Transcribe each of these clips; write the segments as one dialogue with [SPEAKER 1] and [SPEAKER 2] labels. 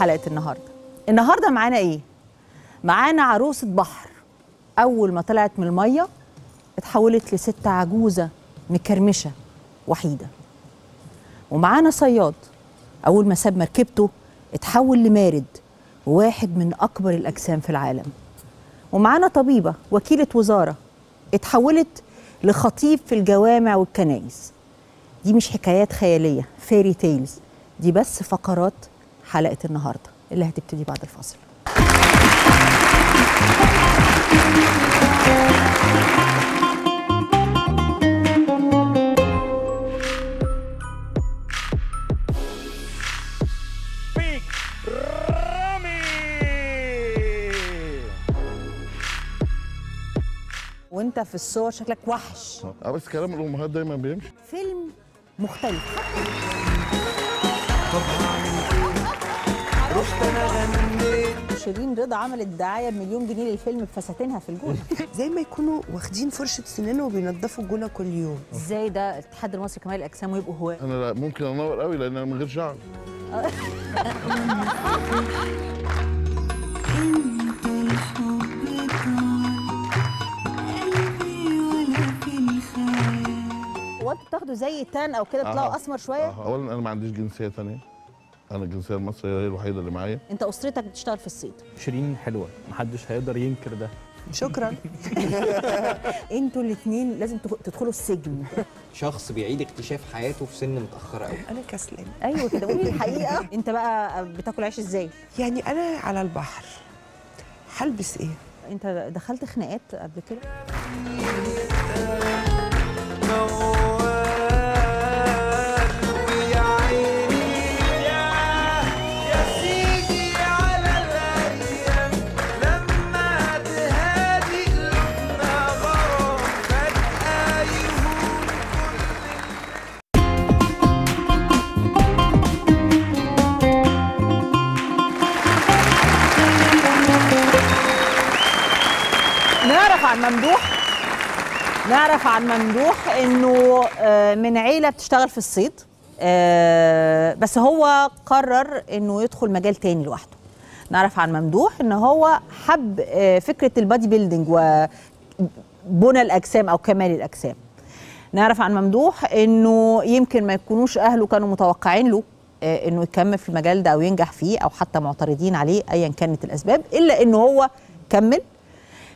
[SPEAKER 1] حلقة النهارده. النهارده معانا إيه؟ معانا عروسة بحر. أول ما طلعت من المية اتحولت لست عجوزة مكرمشة وحيدة. ومعانا صياد. أول ما ساب مركبته اتحول لمارد وواحد من أكبر الأجسام في العالم. ومعانا طبيبة وكيلة وزارة اتحولت لخطيب في الجوامع والكنائس. دي مش حكايات خيالية fairy tales دي بس فقرات حلقة النهارده اللي هتبتدي بعد الفاصل.
[SPEAKER 2] بيج رامي
[SPEAKER 1] وانت في الصور شكلك وحش.
[SPEAKER 3] بس كلام الأمهات دايما بيمشي.
[SPEAKER 1] فيلم مختلف. شيرين رضا عملت دعاية بمليون جنيه للفيلم بفساتينها في الجونه
[SPEAKER 4] زي ما يكونوا واخدين فرشة سنان وبينضفوا الجونة كل يوم.
[SPEAKER 1] إزاي ده؟ الاتحاد المصري كمال الأجسام ويبقوا هواة.
[SPEAKER 3] أنا لا ممكن أنور قوي لأن أنا من غير شعر.
[SPEAKER 1] هو أنتوا بتاخدوا زي تان أو كده بتطلعوا
[SPEAKER 3] آه.
[SPEAKER 1] أسمر
[SPEAKER 3] شوية. اولا أنا ما عنديش جنسية ثانية أنا الجنسية المصرية هي الوحيدة اللي معايا.
[SPEAKER 1] أنت أسرتك بتشتغل في الصيد.
[SPEAKER 2] شيرين حلوة. محدش هيقدر ينكر ده.
[SPEAKER 4] شكرا.
[SPEAKER 1] أنتوا الاثنين لازم تدخلوا السجن.
[SPEAKER 5] شخص بيعيد اكتشاف حياته في سن متأخرة قوي
[SPEAKER 4] أنا كسلان
[SPEAKER 1] أيوه كده قولي الحقيقة. أنت بقى بتاكل عيش إزاي؟
[SPEAKER 4] يعني أنا على البحر. هلبس إيه؟
[SPEAKER 1] أنت دخلت خناقات قبل كده؟ ممدوح إنه آه، من عيلة بتشتغل في الصيد آه، بس هو قرر إنه يدخل مجال تاني لوحده. نعرف عن ممدوح إن هو حب آه، فكرة البادي بيلدينج وبنى الأجسام أو كمال الأجسام. نعرف عن ممدوح إنه يمكن ما يكونوش أهله كانوا متوقعين له إنه يكمل في المجال ده أو ينجح فيه أو حتى معترضين عليه ايا كانت الأسباب إلا إنه هو كمل.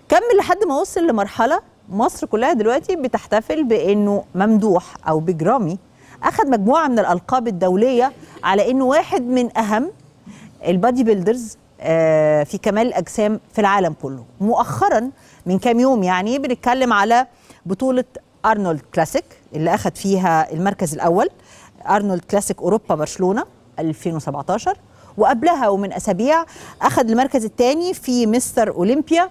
[SPEAKER 1] كمل لحد ما وصل لمرحلة مصر كلها دلوقتي بتحتفل بإنه ممدوح أو بيج رامي أخذ مجموعة من الألقاب الدولية على إنه واحد من أهم ال bodybuilders آه، في كمال الاجسام في العالم كله. مؤخرا من كام يوم يعني بنتكلم على بطولة أرنولد كلاسيك اللي أخذ فيها المركز الأول أرنولد كلاسيك أوروبا برشلونة 2017 وقبلها ومن أسابيع أخذ المركز الثاني في مستر اولمبيا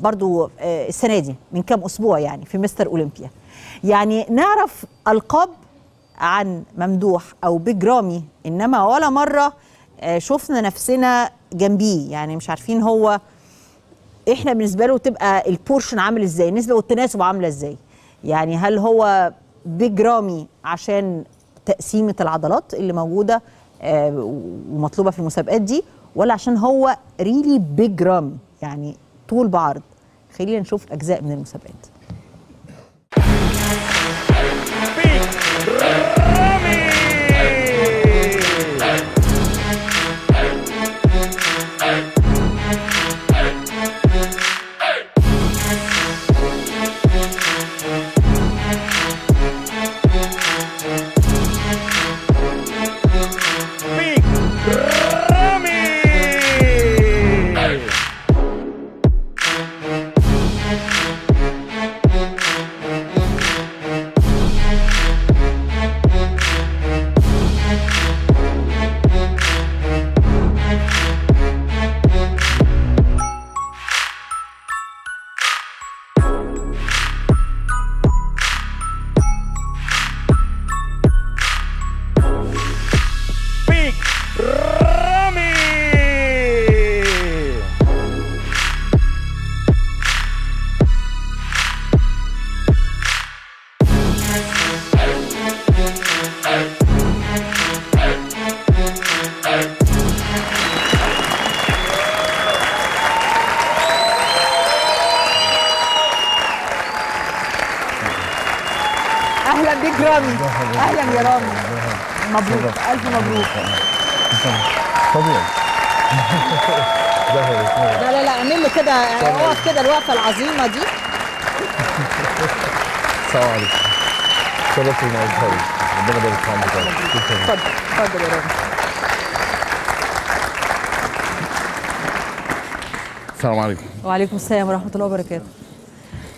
[SPEAKER 1] برضو آه السنة دي من كام أسبوع يعني في مستر أولمبيا. يعني نعرف ألقاب عن ممدوح أو بيج رامي إنما ولا مرة آه شفنا نفسنا جنبيه. يعني مش عارفين هو إحنا بالنسبة له تبقى ال proportion عامل إزاي النسبة والتناسب عاملة إزاي. يعني هل هو بيج رامي عشان تقسيمة العضلات اللي موجودة آه، ومطلوبة في المسابقات دي ولا عشان هو ريلي بيج رامي يعني طول بعرض. خلينا نشوف اجزاء من المسابقات. مبروك ألف مبروك.
[SPEAKER 3] طبيعي.
[SPEAKER 1] لا لا لا اعمل له كده اقف كده الوقفة العظيمة دي.
[SPEAKER 3] السلام عليكم. شرف الموعد خالد ربنا يبارك في عمرك
[SPEAKER 1] اتفضل اتفضل يا رامي.
[SPEAKER 3] السلام عليكم.
[SPEAKER 1] وعليكم السلام ورحمة الله وبركاته.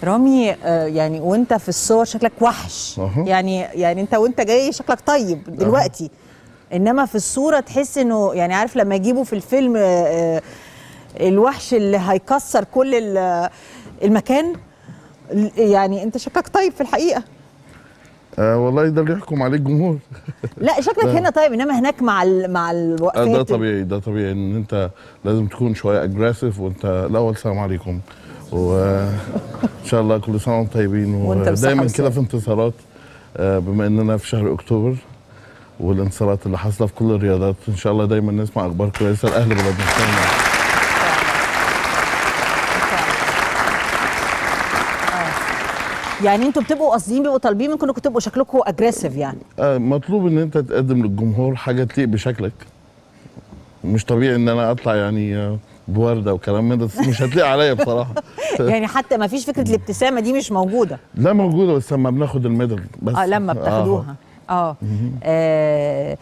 [SPEAKER 1] رامي آه، يعني وانت في الصور شكلك وحش. يعني يعني انت وانت جاي شكلك طيب دلوقتي. إنما في الصورة تحس إنه يعني عارف لما يجيبوا في الفيلم آه، آه، الوحش اللي هيكسر كل ال- المكان ال- يعني أنت شكلك طيب في الحقيقة.
[SPEAKER 3] آه والله ده اللي يحكم عليه الجمهور.
[SPEAKER 1] لا شكلك هنا طيب إنما هناك مع ال مع
[SPEAKER 3] آه
[SPEAKER 1] الوقفات.
[SPEAKER 3] ده طبيعي ده طبيعي إن أنت لازم تكون شوية اجريسيف وأنت الأول السلام عليكم. وان شاء الله كل سنة وأنتم طيبين. ودايما. كده في انتصارات آه بما إننا في شهر أكتوبر. والانتصارات اللي حاصله في كل الرياضات. إن شاء الله دايما نسمع أخبار كويسة لأهل بلدنا السلام
[SPEAKER 1] يعني أنتوا بتبقوا قاصدين بيبقوا طالبين منكم انكم تبقوا شكلكم اجريسيف يعني.
[SPEAKER 3] آه مطلوب إن أنت تقدم للجمهور حاجة تليق بشكلك. مش طبيعي إن أنا أطلع يعني آه، بوردة وكلام من ده. مش هتليق عليا بصراحة.
[SPEAKER 1] يعني حتى ما فيش فكرة الابتسامة دي مش موجودة.
[SPEAKER 3] لا موجودة بس لما بناخد الميدل بس.
[SPEAKER 1] آه لما بتاخدوها. آه, آه.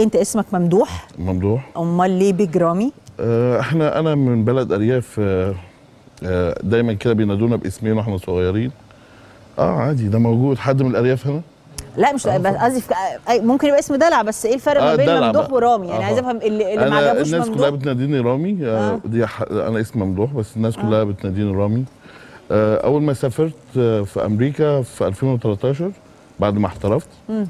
[SPEAKER 1] انت اسمك ممدوح؟
[SPEAKER 3] ممدوح.
[SPEAKER 1] امال ليه بيج رامي؟
[SPEAKER 3] آه، إحنا أنا من بلد أرياف آه، آه، دايما كده بينادونا باسمين وإحنا صغيرين. آه عادي ده موجود. حد من الأرياف هنا؟
[SPEAKER 1] لا مش بس قصدي آه، ممكن يبقى اسم دلع بس إيه الفرق ما
[SPEAKER 3] آه،
[SPEAKER 1] بين ممدوح. ورامي؟ يعني
[SPEAKER 3] آه.
[SPEAKER 1] عايزه أفهم اللي, اللي ما عجبوش
[SPEAKER 3] الناس كلها بتناديني رامي. آه
[SPEAKER 1] آه.
[SPEAKER 3] دي. أنا اسمي ممدوح بس الناس كلها بتناديني رامي. آه أول ما سافرت آه في أمريكا في 2013 بعد ما احترفت آه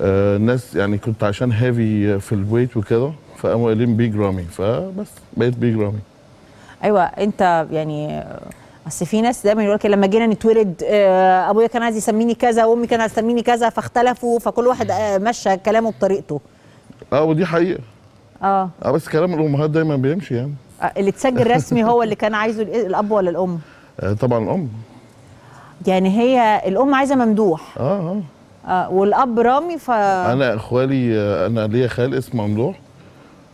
[SPEAKER 3] الناس يعني كنت عشان heavy في ال weight وكده فقاموا قايلين بيج رامي فبس بقيت بيج رامي
[SPEAKER 1] أيوه أنت يعني آه، أصل في ناس دايما يقول لك لما جينا نتولد آه، أبويا كان عايز يسميني كذا وأمي كانت عايز تسميني كذا فاختلفوا فكل واحد آه، مشى كلامه بطريقته.
[SPEAKER 3] آه ودي حقيقة.
[SPEAKER 1] آه.
[SPEAKER 3] آه بس كلام الأمهات دايما بيمشي يعني.
[SPEAKER 1] آه، اللي اتسجل رسمي هو اللي كان عايزه ال- الأب ولا الأم؟
[SPEAKER 3] آه طبعا الأم.
[SPEAKER 1] يعني هي الأم عايزة ممدوح.
[SPEAKER 3] آه آه.
[SPEAKER 1] آه والأب رامي ف
[SPEAKER 3] أنا إخوالي آه، أنا ليا خال اسمه ممدوح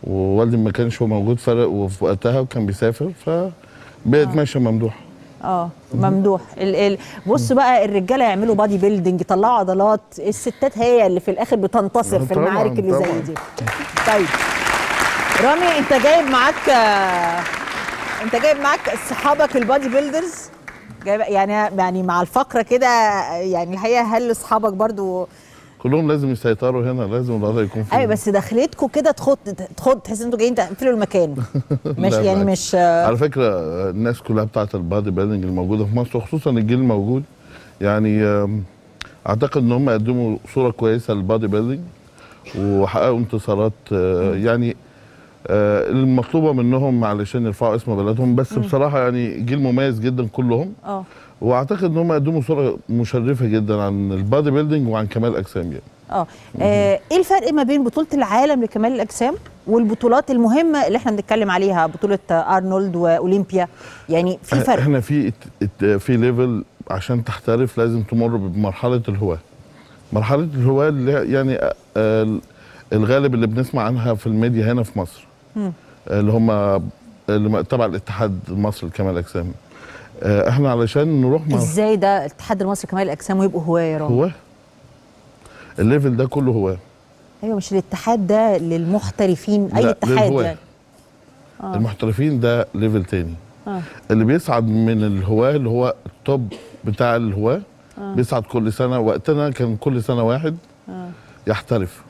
[SPEAKER 3] ووالدي ما كانش هو موجود فرق وفي وقتها وكان بيسافر فبقيت ماشي ممدوح.
[SPEAKER 1] آه ممدوح. ال ال بص بقى الرجالة يعملوا bodybuilding يطلعوا عضلات الستات هي اللي في الآخر بتنتصر في المعارك اللي زي. دي. طيب. رامي أنت جايب معاك آه، أنت جايب معاك صحابك ال bodybuilders جايب يعني يعني مع الفقرة كده يعني الحقيقة هل أصحابك برضو
[SPEAKER 3] كلهم لازم يسيطروا هنا لازم الوضع يكون
[SPEAKER 1] أيوه بس دخلتكم كده تخض تخض تحس إن أنتوا جايين تقفلوا المكان. مش يعني. مش
[SPEAKER 3] على فكرة الناس كلها بتاعت ال bodybuilding الموجوده في مصر وخصوصا الجيل الموجود يعني أعتقد إن هم قدموا صورة كويسة لل bodybuilding وحققوا انتصارات آه، يعني المطلوبة منهم علشان يرفعوا اسم بلدهم بس بصراحة يعني جيل مميز جدا كلهم.
[SPEAKER 1] آه.
[SPEAKER 3] وأعتقد إن هم قدموا صورة مشرفة جدا عن ال bodybuilding وعن كمال الاجسام يعني.
[SPEAKER 1] آه. آه، إيه الفرق ما بين بطولة العالم لكمال الأجسام والبطولات المهمة اللي إحنا بنتكلم عليها بطولة آه، أرنولد واولمبيا يعني في فرق.
[SPEAKER 3] إحنا في في level عشان تحترف لازم تمر بمرحلة الهواة. مرحلة الهواة اللي يعني آه، آه، الغالب اللي بنسمع عنها في الميديا هنا في مصر. آه، اللي هم اللي تبع الاتحاد المصري لكمال الأجسام. آه، إحنا علشان نروح مع
[SPEAKER 1] إزاي ده الاتحاد المصري لكمال الأجسام ويبقوا هواة يا رامي؟
[SPEAKER 3] هواة. ال level ده كله هواة.
[SPEAKER 1] أيوه مش الاتحاد ده للمحترفين أي
[SPEAKER 3] لا،
[SPEAKER 1] اتحاد. يعني.
[SPEAKER 3] المحترفين ده level تاني.
[SPEAKER 1] آه.
[SPEAKER 3] اللي بيصعد من الهواة اللي هو ال top بتاع الهواة بيصعد كل سنة. وقتنا كان كل سنة واحد يحترف.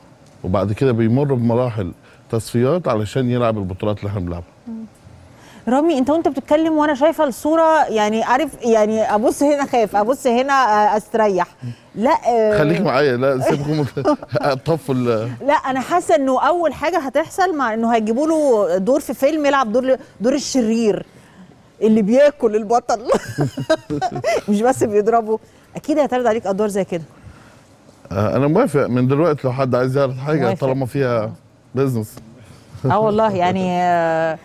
[SPEAKER 3] وبعد كده بيمر بمراحل. تصفيات علشان يلعب البطولات اللي إحنا بنلعبها.
[SPEAKER 1] رامي انت وانت بتتكلم وأنا شايفة الصورة يعني عارف يعني أبص هنا خايف أبص هنا آه، أستريح. لا آه،
[SPEAKER 3] خليك معايا لا سيبكم طفوا
[SPEAKER 1] لا أنا حاسة إنه أول حاجة هتحصل مع إنه هيجيبوا له دور في فيلم يلعب دور دور الشرير اللي بياكل البطل. مش بس بيضربه. أكيد هيتعرض عليك أدوار زي كده.
[SPEAKER 3] آه، أنا موافق. من دلوقتي لو حد عايز يعرض حاجة
[SPEAKER 1] موافق.
[SPEAKER 3] طالما فيها business
[SPEAKER 1] آه والله يعني آه،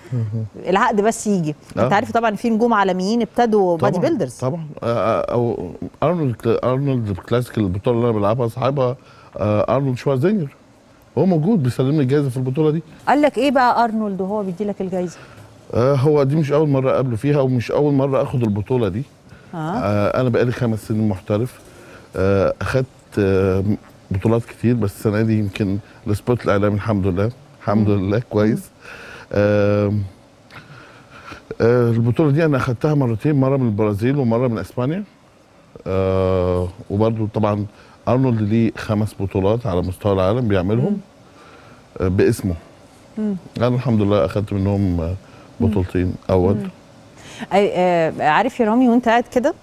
[SPEAKER 1] العقد بس يجي. انت
[SPEAKER 3] آه.
[SPEAKER 1] عارف طبعا في نجوم عالميين ابتدوا bodybuilders
[SPEAKER 3] طبعا. آه، أو أرنولد أرنولد كلاسيك البطولة اللي أنا بلعبها صاحبها آه، أرنولد شوارزنجر هو موجود بيسلمني الجائزه في البطولة دي.
[SPEAKER 1] قال لك إيه بقى أرنولد وهو بيدي لك الجايزة؟
[SPEAKER 3] آه، هو دي مش أول مرة أقابله فيها ومش أول مرة أخد البطولة دي. آه، أنا بقالي خمس سنين محترف. آه، أخدت آه، بطولات كتير بس السنة دي يمكن ال spot الإعلامي الحمد لله الحمد لله كويس. آه، آه، البطولة دي أنا أخدتها مرتين مرة من البرازيل ومرة من إسبانيا. آه، وبرضو طبعا أرنولد ليه خمس بطولات على مستوى العالم بيعملهم آه، باسمه. أنا الحمد لله أخدت منهم آه، بطولتين أول.
[SPEAKER 1] أي آه عارف يا رامي وأنت قاعد كده؟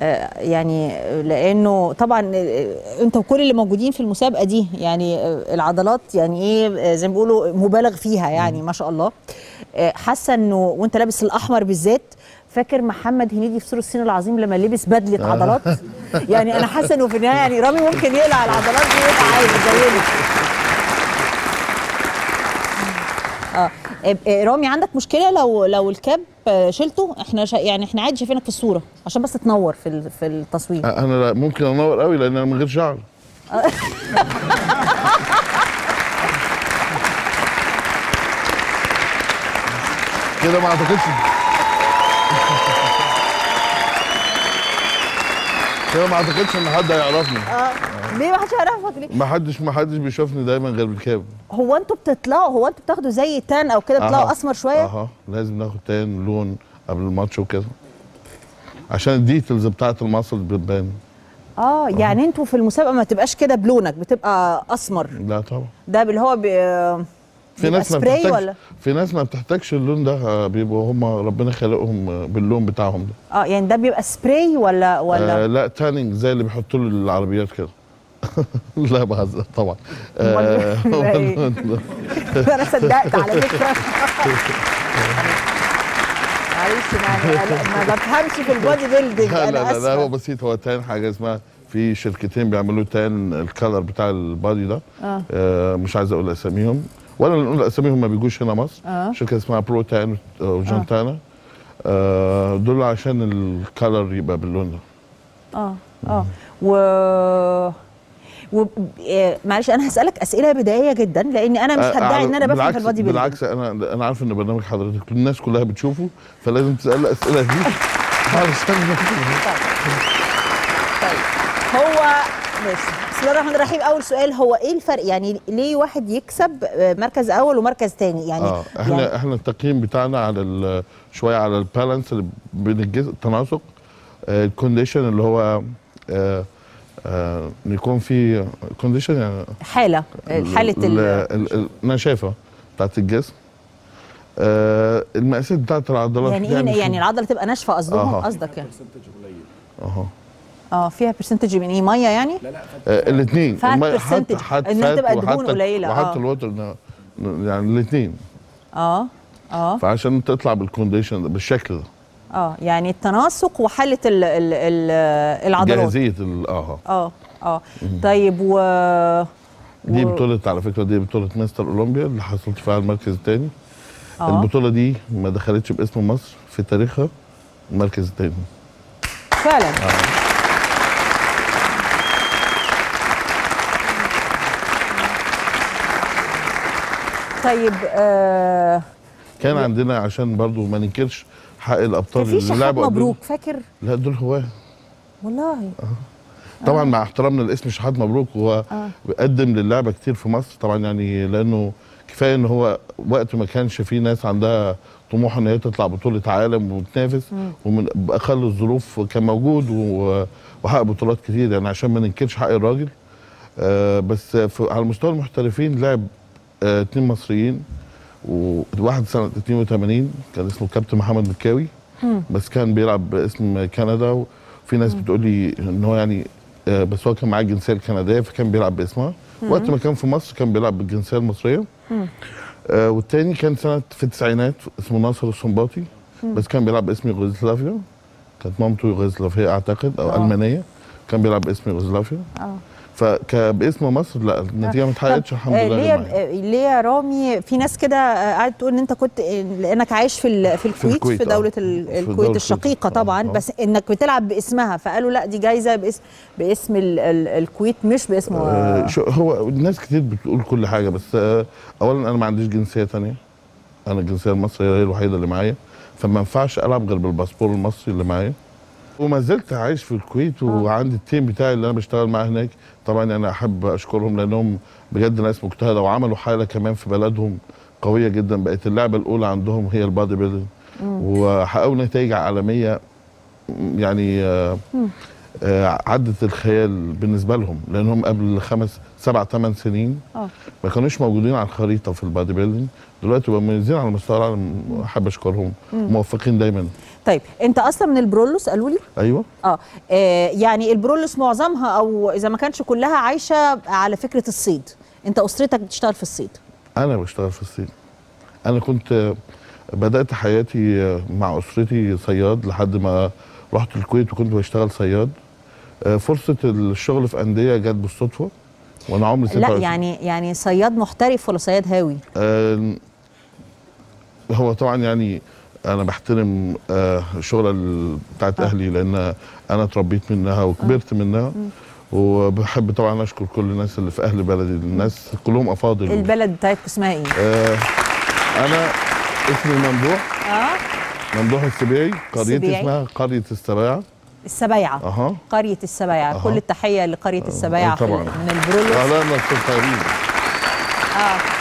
[SPEAKER 1] يعني آه، لأنه طبعا آه، أنت وكل اللي موجودين في المسابقة دي يعني آه، العضلات يعني إيه آه، زي ما بيقولوا مبالغ فيها يعني ما شاء الله. آه، حاسة إنه وأنت لابس الأحمر بالذات فاكر محمد هنيدي في سور الصين العظيم لما لبس بدلة عضلات؟ يعني أنا حاسة إنه في النهاية يعني رامي ممكن يقلع العضلات دي ويبقى عادي زينا. آه آه، آه، رامي عندك مشكلة لو لو الكاب شلته؟ إحنا شا يعني إحنا عادي شايفينك في الصورة عشان بس تنور في في التصوير.
[SPEAKER 3] أنا لا- ممكن أنور قوي لأن أنا من غير شعر. كده ما أعتقدش. كده ما أعتقدش إن حد هيعرفني.
[SPEAKER 1] آه. ليه ما حدش يعرفك ليه
[SPEAKER 3] ما حدش ما حدش بيشوفني دايما غير بال cap
[SPEAKER 1] هو أنتوا بتطلعوا هو أنتوا بتاخدوا زي tan أو كده بتطلعوا. أسمر شوية؟
[SPEAKER 3] أها. لازم ناخد tan لون قبل الماتش وكده. عشان ال details بتاعت ال muscle بتبان.
[SPEAKER 1] آه يعني أنتوا في المسابقة ما تبقاش كده بلونك بتبقى أسمر.
[SPEAKER 3] لا طبعا.
[SPEAKER 1] ده اللي هو بي...
[SPEAKER 3] في ناس ما بتحتاجش
[SPEAKER 1] ولا؟
[SPEAKER 3] في ناس ما بتحتاجش اللون ده آه، بيبقوا هم ربنا خلقهم باللون بتاعهم ده.
[SPEAKER 1] آه يعني ده بيبقى سبراي ولا ولا؟
[SPEAKER 3] آه لا tanning زي اللي بيحطوا له العربيات كده. لا بهزر طبعا. آه
[SPEAKER 1] إيه؟ أنا صدقت على فكرة. معلش ما بفهمش في ال bodybuilding
[SPEAKER 3] لا لا لا, هو بسيط. هو تان حاجة اسمها في شركتين بيعملوا tan ال color بتاع ال body ده.
[SPEAKER 1] آه.
[SPEAKER 3] آه مش عايز أقول أساميهم. ولا نقول أساميهم ما بيجوش هنا مصر.
[SPEAKER 1] آه.
[SPEAKER 3] شركة اسمها Pro Tan و Jan Tana آه. دول عشان ال color يبقى باللون ده.
[SPEAKER 1] آه آه. و و آه، معلش أنا هسألك أسئلة بدائية جدا لأن أنا مش
[SPEAKER 3] آه،
[SPEAKER 1] هدعي إن أنا بفهم في ال bodybuilding
[SPEAKER 3] بالعكس أنا أنا عارف إن برنامج حضرتك الناس كلها بتشوفه فلازم تسأل الاسئله دي علشان
[SPEAKER 1] طيب. هو ماشي. بسم الله الرحمن الرحيم. أول سؤال هو إيه الفرق؟ يعني ليه واحد يكسب آه، مركز أول ومركز تاني؟ يعني
[SPEAKER 3] آه إحنا
[SPEAKER 1] يعني
[SPEAKER 3] إحنا التقييم بتاعنا على شوية على ال balance بين التناسق آه، ال condition اللي هو آه، آه، يكون في condition يعني
[SPEAKER 1] حالة حالة
[SPEAKER 3] ال-
[SPEAKER 1] ال-
[SPEAKER 3] ال- ال- النشافه بتاعت الجسم. آه، المقاسات بتاعت العضلات
[SPEAKER 1] يعني إيه
[SPEAKER 3] مش-
[SPEAKER 1] يعني العضلة تبقى ناشفة قصدهم. قصدك يعني.
[SPEAKER 3] أها.
[SPEAKER 1] آه فيها percentage من إيه؟ ميه يعني؟
[SPEAKER 3] آه، الاثنين
[SPEAKER 1] Fat percentage. إنها تبقى دهون قليلة،
[SPEAKER 3] وحتى
[SPEAKER 1] آه.
[SPEAKER 3] الوتر يعني الاثنين
[SPEAKER 1] آه آه.
[SPEAKER 3] فعشان تطلع بال condition ده بالشكل ده.
[SPEAKER 1] آه يعني التناسق وحالة ال ال ال العضلات.
[SPEAKER 3] جاهزيه ال- آه
[SPEAKER 1] آه. آه طيب و
[SPEAKER 3] دي بطولة على فكرة دي بطولة Mr. أولمبيا اللي حصلت فيها المركز الثاني.
[SPEAKER 1] آه.
[SPEAKER 3] البطولة دي ما دخلتش باسم مصر في تاريخها المركز الثاني.
[SPEAKER 1] فعلا. طيب آه
[SPEAKER 3] كان عندنا عشان برضو ما ننكرش حق
[SPEAKER 1] في
[SPEAKER 3] اللي لعبوا
[SPEAKER 1] مبروك فاكر؟
[SPEAKER 3] لا دول هواه
[SPEAKER 1] والله.
[SPEAKER 3] طبعا مع احترامنا لاسم شحات مبروك هو
[SPEAKER 1] آه.
[SPEAKER 3] قدم للعبة كتير في مصر. طبعا يعني لأنه كفاية إن هو وقت ما كانش في ناس عندها طموح إن هي تطلع بطولة عالم وتنافس ومن بأقل الظروف كان موجود وحقق بطولات كتير. يعني عشان ما ننكرش حق الراجل. آه بس على مستوى المحترفين لعب آه اتنين مصريين. وواحد سنة 82 كان اسمه كابتن محمد مكاوي بس كان بيلعب باسم كندا وفي ناس بتقول لي إن هو يعني آه، بس هو كان معاه الجنسيه الكندية فكان بيلعب باسمها. وقت ما كان في مصر كان بيلعب بالجنسية المصرية. آه والتاني كان سنة في التسعينات اسمه ناصر السنباطي بس كان بيلعب باسم يوغوسلافيا. كانت مامته يوغوسلافية أعتقد أو
[SPEAKER 1] آه.
[SPEAKER 3] ألمانية. كان بيلعب باسم يوغوسلافيا.
[SPEAKER 1] آه.
[SPEAKER 3] فكباسم مصر لا النتيجة ما اتحققتش الحمد
[SPEAKER 1] آه،
[SPEAKER 3] لله
[SPEAKER 1] ليه. آه، ليه يا رامي في ناس كده آه، قاعد تقول إن أنت كنت لأنك عايش في في الكويت
[SPEAKER 3] الكويت،
[SPEAKER 1] في دولة
[SPEAKER 3] آه.
[SPEAKER 1] ال-
[SPEAKER 3] في
[SPEAKER 1] الكويت
[SPEAKER 3] الشقيقة.
[SPEAKER 1] طبعا
[SPEAKER 3] آه،.
[SPEAKER 1] بس إنك بتلعب باسمها فقالوا لا دي جايزة باسم باسم ال- ال- الكويت مش باسم
[SPEAKER 3] آه، هو الناس كتير بتقول كل حاجة بس آه، اولا أنا ما عنديش جنسية تانية أنا الجنسية المصرية هي الوحيدة اللي معايا فما ينفعش ألعب غير بالباسبور المصري اللي معايا وما زلت عايش في الكويت وعندي التيم بتاعي اللي أنا بشتغل معاه هناك طبعا أنا أحب أشكرهم لأنهم بجد ناس مجتهدة وعملوا حالة كمان في بلدهم قوية جدا. بقت اللعبة الأولى عندهم هي البادي بيلدينج. وحققوا نتائج عالمية يعني آه، آه، عدت الخيال بالنسبة لهم لأنهم قبل خمس سبع ثمان سنين
[SPEAKER 1] آه.
[SPEAKER 3] ما كانوش موجودين على الخريطة في البادي بيلدينج. دلوقتي بقوا مميزين على مستوى العالم أحب أشكرهم. موفقين دايما.
[SPEAKER 1] طيب انت أصلا من البرولوس؟ قالوا لي.
[SPEAKER 3] أيوه.
[SPEAKER 1] آه. آه، يعني البرولوس معظمها أو إذا ما كانش كلها عايشة على فكرة الصيد. انت أسرتك بتشتغل في الصيد.
[SPEAKER 3] أنا بشتغل في الصيد أنا كنت بدأت حياتي مع أسرتي صياد لحد ما رحت الكويت وكنت بشتغل صياد. آه، فرصة الشغل في أندية جت بالصدفة وأنا عمري
[SPEAKER 1] لا
[SPEAKER 3] 26
[SPEAKER 1] يعني يعني صياد محترف ولا صياد هاوي؟
[SPEAKER 3] آه، هو طبعا يعني أنا بحترم آه، الشغله ال- بتاعت أهلي لأن أنا اتربيت منها وكبرت منها. وبحب طبعا أشكر كل الناس اللي في أهل بلدي. الناس كلهم أفاضل.
[SPEAKER 1] البلد بتاعتكم اسمها إيه؟
[SPEAKER 3] آه، أنا اسمي ممدوح.
[SPEAKER 1] آه.
[SPEAKER 3] ممدوح السبيعي. قريتي. اسمها قرية السباعه
[SPEAKER 1] السبايعه
[SPEAKER 3] أها.
[SPEAKER 1] قرية السبايعه. كل التحية لقرية السبايعه
[SPEAKER 3] آه،.
[SPEAKER 1] من البرولوس.
[SPEAKER 3] أهلا طيبين
[SPEAKER 1] آه.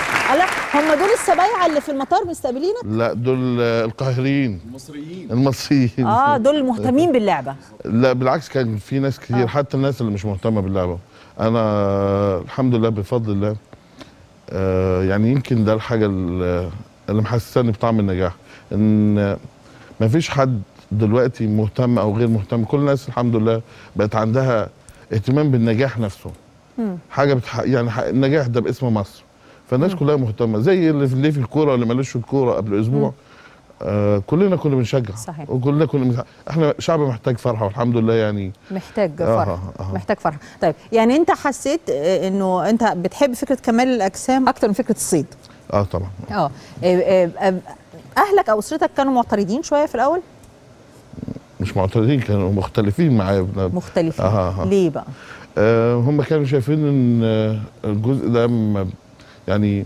[SPEAKER 1] هم دول السبايعه اللي في المطار مستقبلينك؟
[SPEAKER 3] لا دول القاهريين المصريين. المصريين.
[SPEAKER 1] آه دول المهتمين باللعبة.
[SPEAKER 3] لا بالعكس كان في ناس كتير
[SPEAKER 1] آه.
[SPEAKER 3] حتى الناس اللي مش مهتمة باللعبة. أنا الحمد لله بفضل الله آه يعني يمكن ده الحاجة اللي محسساني بطعم النجاح. إن ما فيش حد دلوقتي مهتم أو غير مهتم. كل الناس الحمد لله بقت عندها اهتمام بالنجاح نفسه. حاجة بتح... يعني النجاح ده باسم مصر. فالناس كلها مهتمة. زي اللي في, اللي في الكورة اللي مالوش في الكورة قبل أسبوع. آه كلنا كنا بنشجع.
[SPEAKER 1] صحيح.
[SPEAKER 3] وكلنا كنا بنشجع. إحنا شعب محتاج فرحة والحمد لله يعني.
[SPEAKER 1] محتاج
[SPEAKER 3] آه،
[SPEAKER 1] فرح
[SPEAKER 3] آه.
[SPEAKER 1] محتاج فرح طيب يعني أنت حسيت آه، إنه أنت بتحب فكرة كمال الأجسام أكتر من فكرة الصيد؟
[SPEAKER 3] آه طبعا.
[SPEAKER 1] آه. آه، آه، آه، أهلك أو أسرتك كانوا معترضين شوية في الأول؟
[SPEAKER 3] مش معترضين كانوا مختلفين معايا.
[SPEAKER 1] مختلفين.
[SPEAKER 3] آه، آه.
[SPEAKER 1] ليه بقى؟
[SPEAKER 3] آه هم كانوا شايفين إن آه، الجزء ده يعني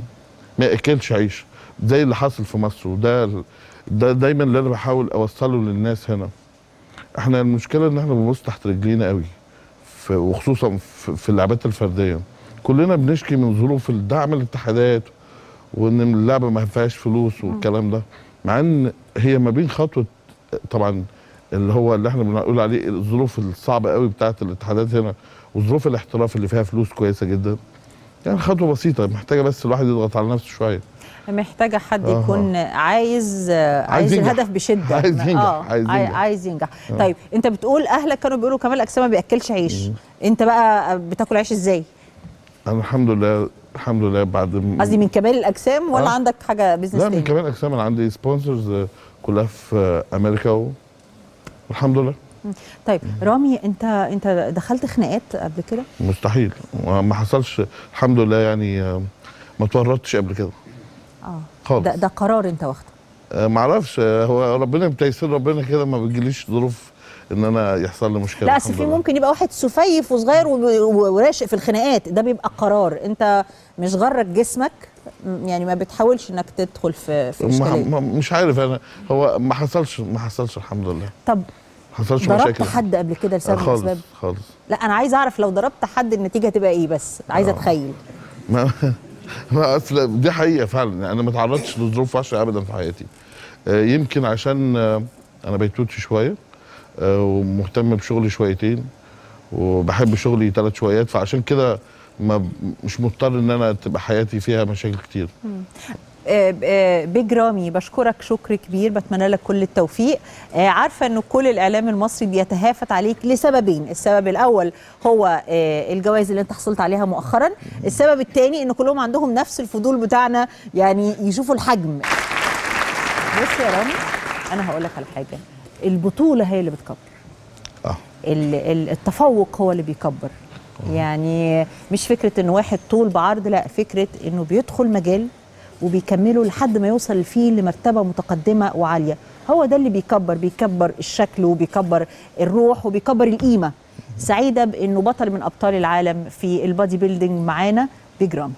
[SPEAKER 3] ما ياكلش عيش. زي اللي حاصل في مصر وده ده دايما اللي أنا بحاول أوصله للناس هنا. إحنا المشكلة إن إحنا بنبص تحت رجلينا قوي وخصوصا في اللعبات الفردية. كلنا بنشكي من ظروف الدعم الاتحادات وإن اللعبة ما فيهاش فلوس والكلام ده. مع إن هي ما بين خطوة طبعا اللي هو اللي إحنا بنقول عليه الظروف الصعبة قوي بتاعة الاتحادات هنا وظروف الاحتراف اللي فيها فلوس كويسة جدا. يعني خطوة بسيطة محتاجة بس الواحد يضغط على نفسه شوية
[SPEAKER 1] محتاجة حد
[SPEAKER 3] آه.
[SPEAKER 1] يكون عايز آه، عايز,
[SPEAKER 3] ينجح.
[SPEAKER 1] الهدف بشدة
[SPEAKER 3] عايز ينجح.
[SPEAKER 1] آه
[SPEAKER 3] عايز
[SPEAKER 1] عاي-
[SPEAKER 3] ينجح.
[SPEAKER 1] عايز ينجح طيب انت بتقول أهلك كانوا بيقولوا كمال الاجسام ما بيأكلش عيش انت بقى بتاكل عيش إزاي
[SPEAKER 3] أنا الحمد لله الحمد لله بعد
[SPEAKER 1] قصدي من كمال الأجسام ولا
[SPEAKER 3] آه.
[SPEAKER 1] عندك حاجة business
[SPEAKER 3] لا من
[SPEAKER 1] تاني
[SPEAKER 3] كمال اجسام أنا عندي sponsors كلها في آه، أمريكا والحمد لله
[SPEAKER 1] طيب رامي انت انت دخلت خناقات قبل كده؟
[SPEAKER 3] مستحيل. ما حصلش. الحمد لله يعني ما تورطتش قبل كده.
[SPEAKER 1] آه.
[SPEAKER 3] خالص.
[SPEAKER 1] ده, ده قرار انت واخده؟
[SPEAKER 3] آه، ما أعرفش. هو ربنا بتيسير ربنا كده ما بيجيليش ظروف ان أنا يحصل لي مشكلة.
[SPEAKER 1] لا
[SPEAKER 3] أصل
[SPEAKER 1] في. ممكن يبقى واحد سفيف وصغير وراشق في الخناقات. ده بيبقى قرار. انت مش غرك جسمك يعني ما بتحاولش انك تدخل في في
[SPEAKER 3] مش عارف. أنا هو ما حصلش ما حصلش الحمد لله.
[SPEAKER 1] طب
[SPEAKER 3] حصلش
[SPEAKER 1] ضربت
[SPEAKER 3] مشاكل.
[SPEAKER 1] حد قبل كده لسبب من
[SPEAKER 3] خالص
[SPEAKER 1] الأسباب؟
[SPEAKER 3] خالص.
[SPEAKER 1] لا أنا عايز أعرف لو ضربت حد النتيجة هتبقى إيه بس؟ عايزه أتخيل.
[SPEAKER 3] ما ما أصل دي حقيقة فعلا. يعني أنا ما تعرضتش لظروف وحشة ابدا في حياتي. آه، يمكن عشان آه، أنا بيتوتي شوية آه، ومهتم بشغلي شويتين وبحب شغلي ثلاث شويات فعشان كده ما مش مضطر إن أنا تبقى حياتي فيها مشاكل كتير.
[SPEAKER 1] آه، آه، بيج رامي بشكرك شكر كبير بتمنى لك كل التوفيق. آه، عارفة إنه كل الإعلام المصري بيتهافت عليك لسببين. السبب الأول هو آه، الجوائز اللي أنت حصلت عليها مؤخرا. السبب الثاني إن كلهم عندهم نفس الفضول بتاعنا يعني يشوفوا الحجم. بص يا رامي أنا هقول لك على حاجة. البطولة هي اللي بتكبر.
[SPEAKER 3] آه.
[SPEAKER 1] ال- ال- التفوق هو اللي بيكبر. يعني مش فكرة انه واحد طول بعرض لا فكرة إنه بيدخل مجال وبيكمله لحد ما يوصل فيه لمرتبة متقدمة وعالية. هو ده اللي بيكبر بيكبر الشكل وبيكبر الروح وبيكبر القيمة. سعيدة بإنه بطل من أبطال العالم في البادي بيلدينج معانا. بجرام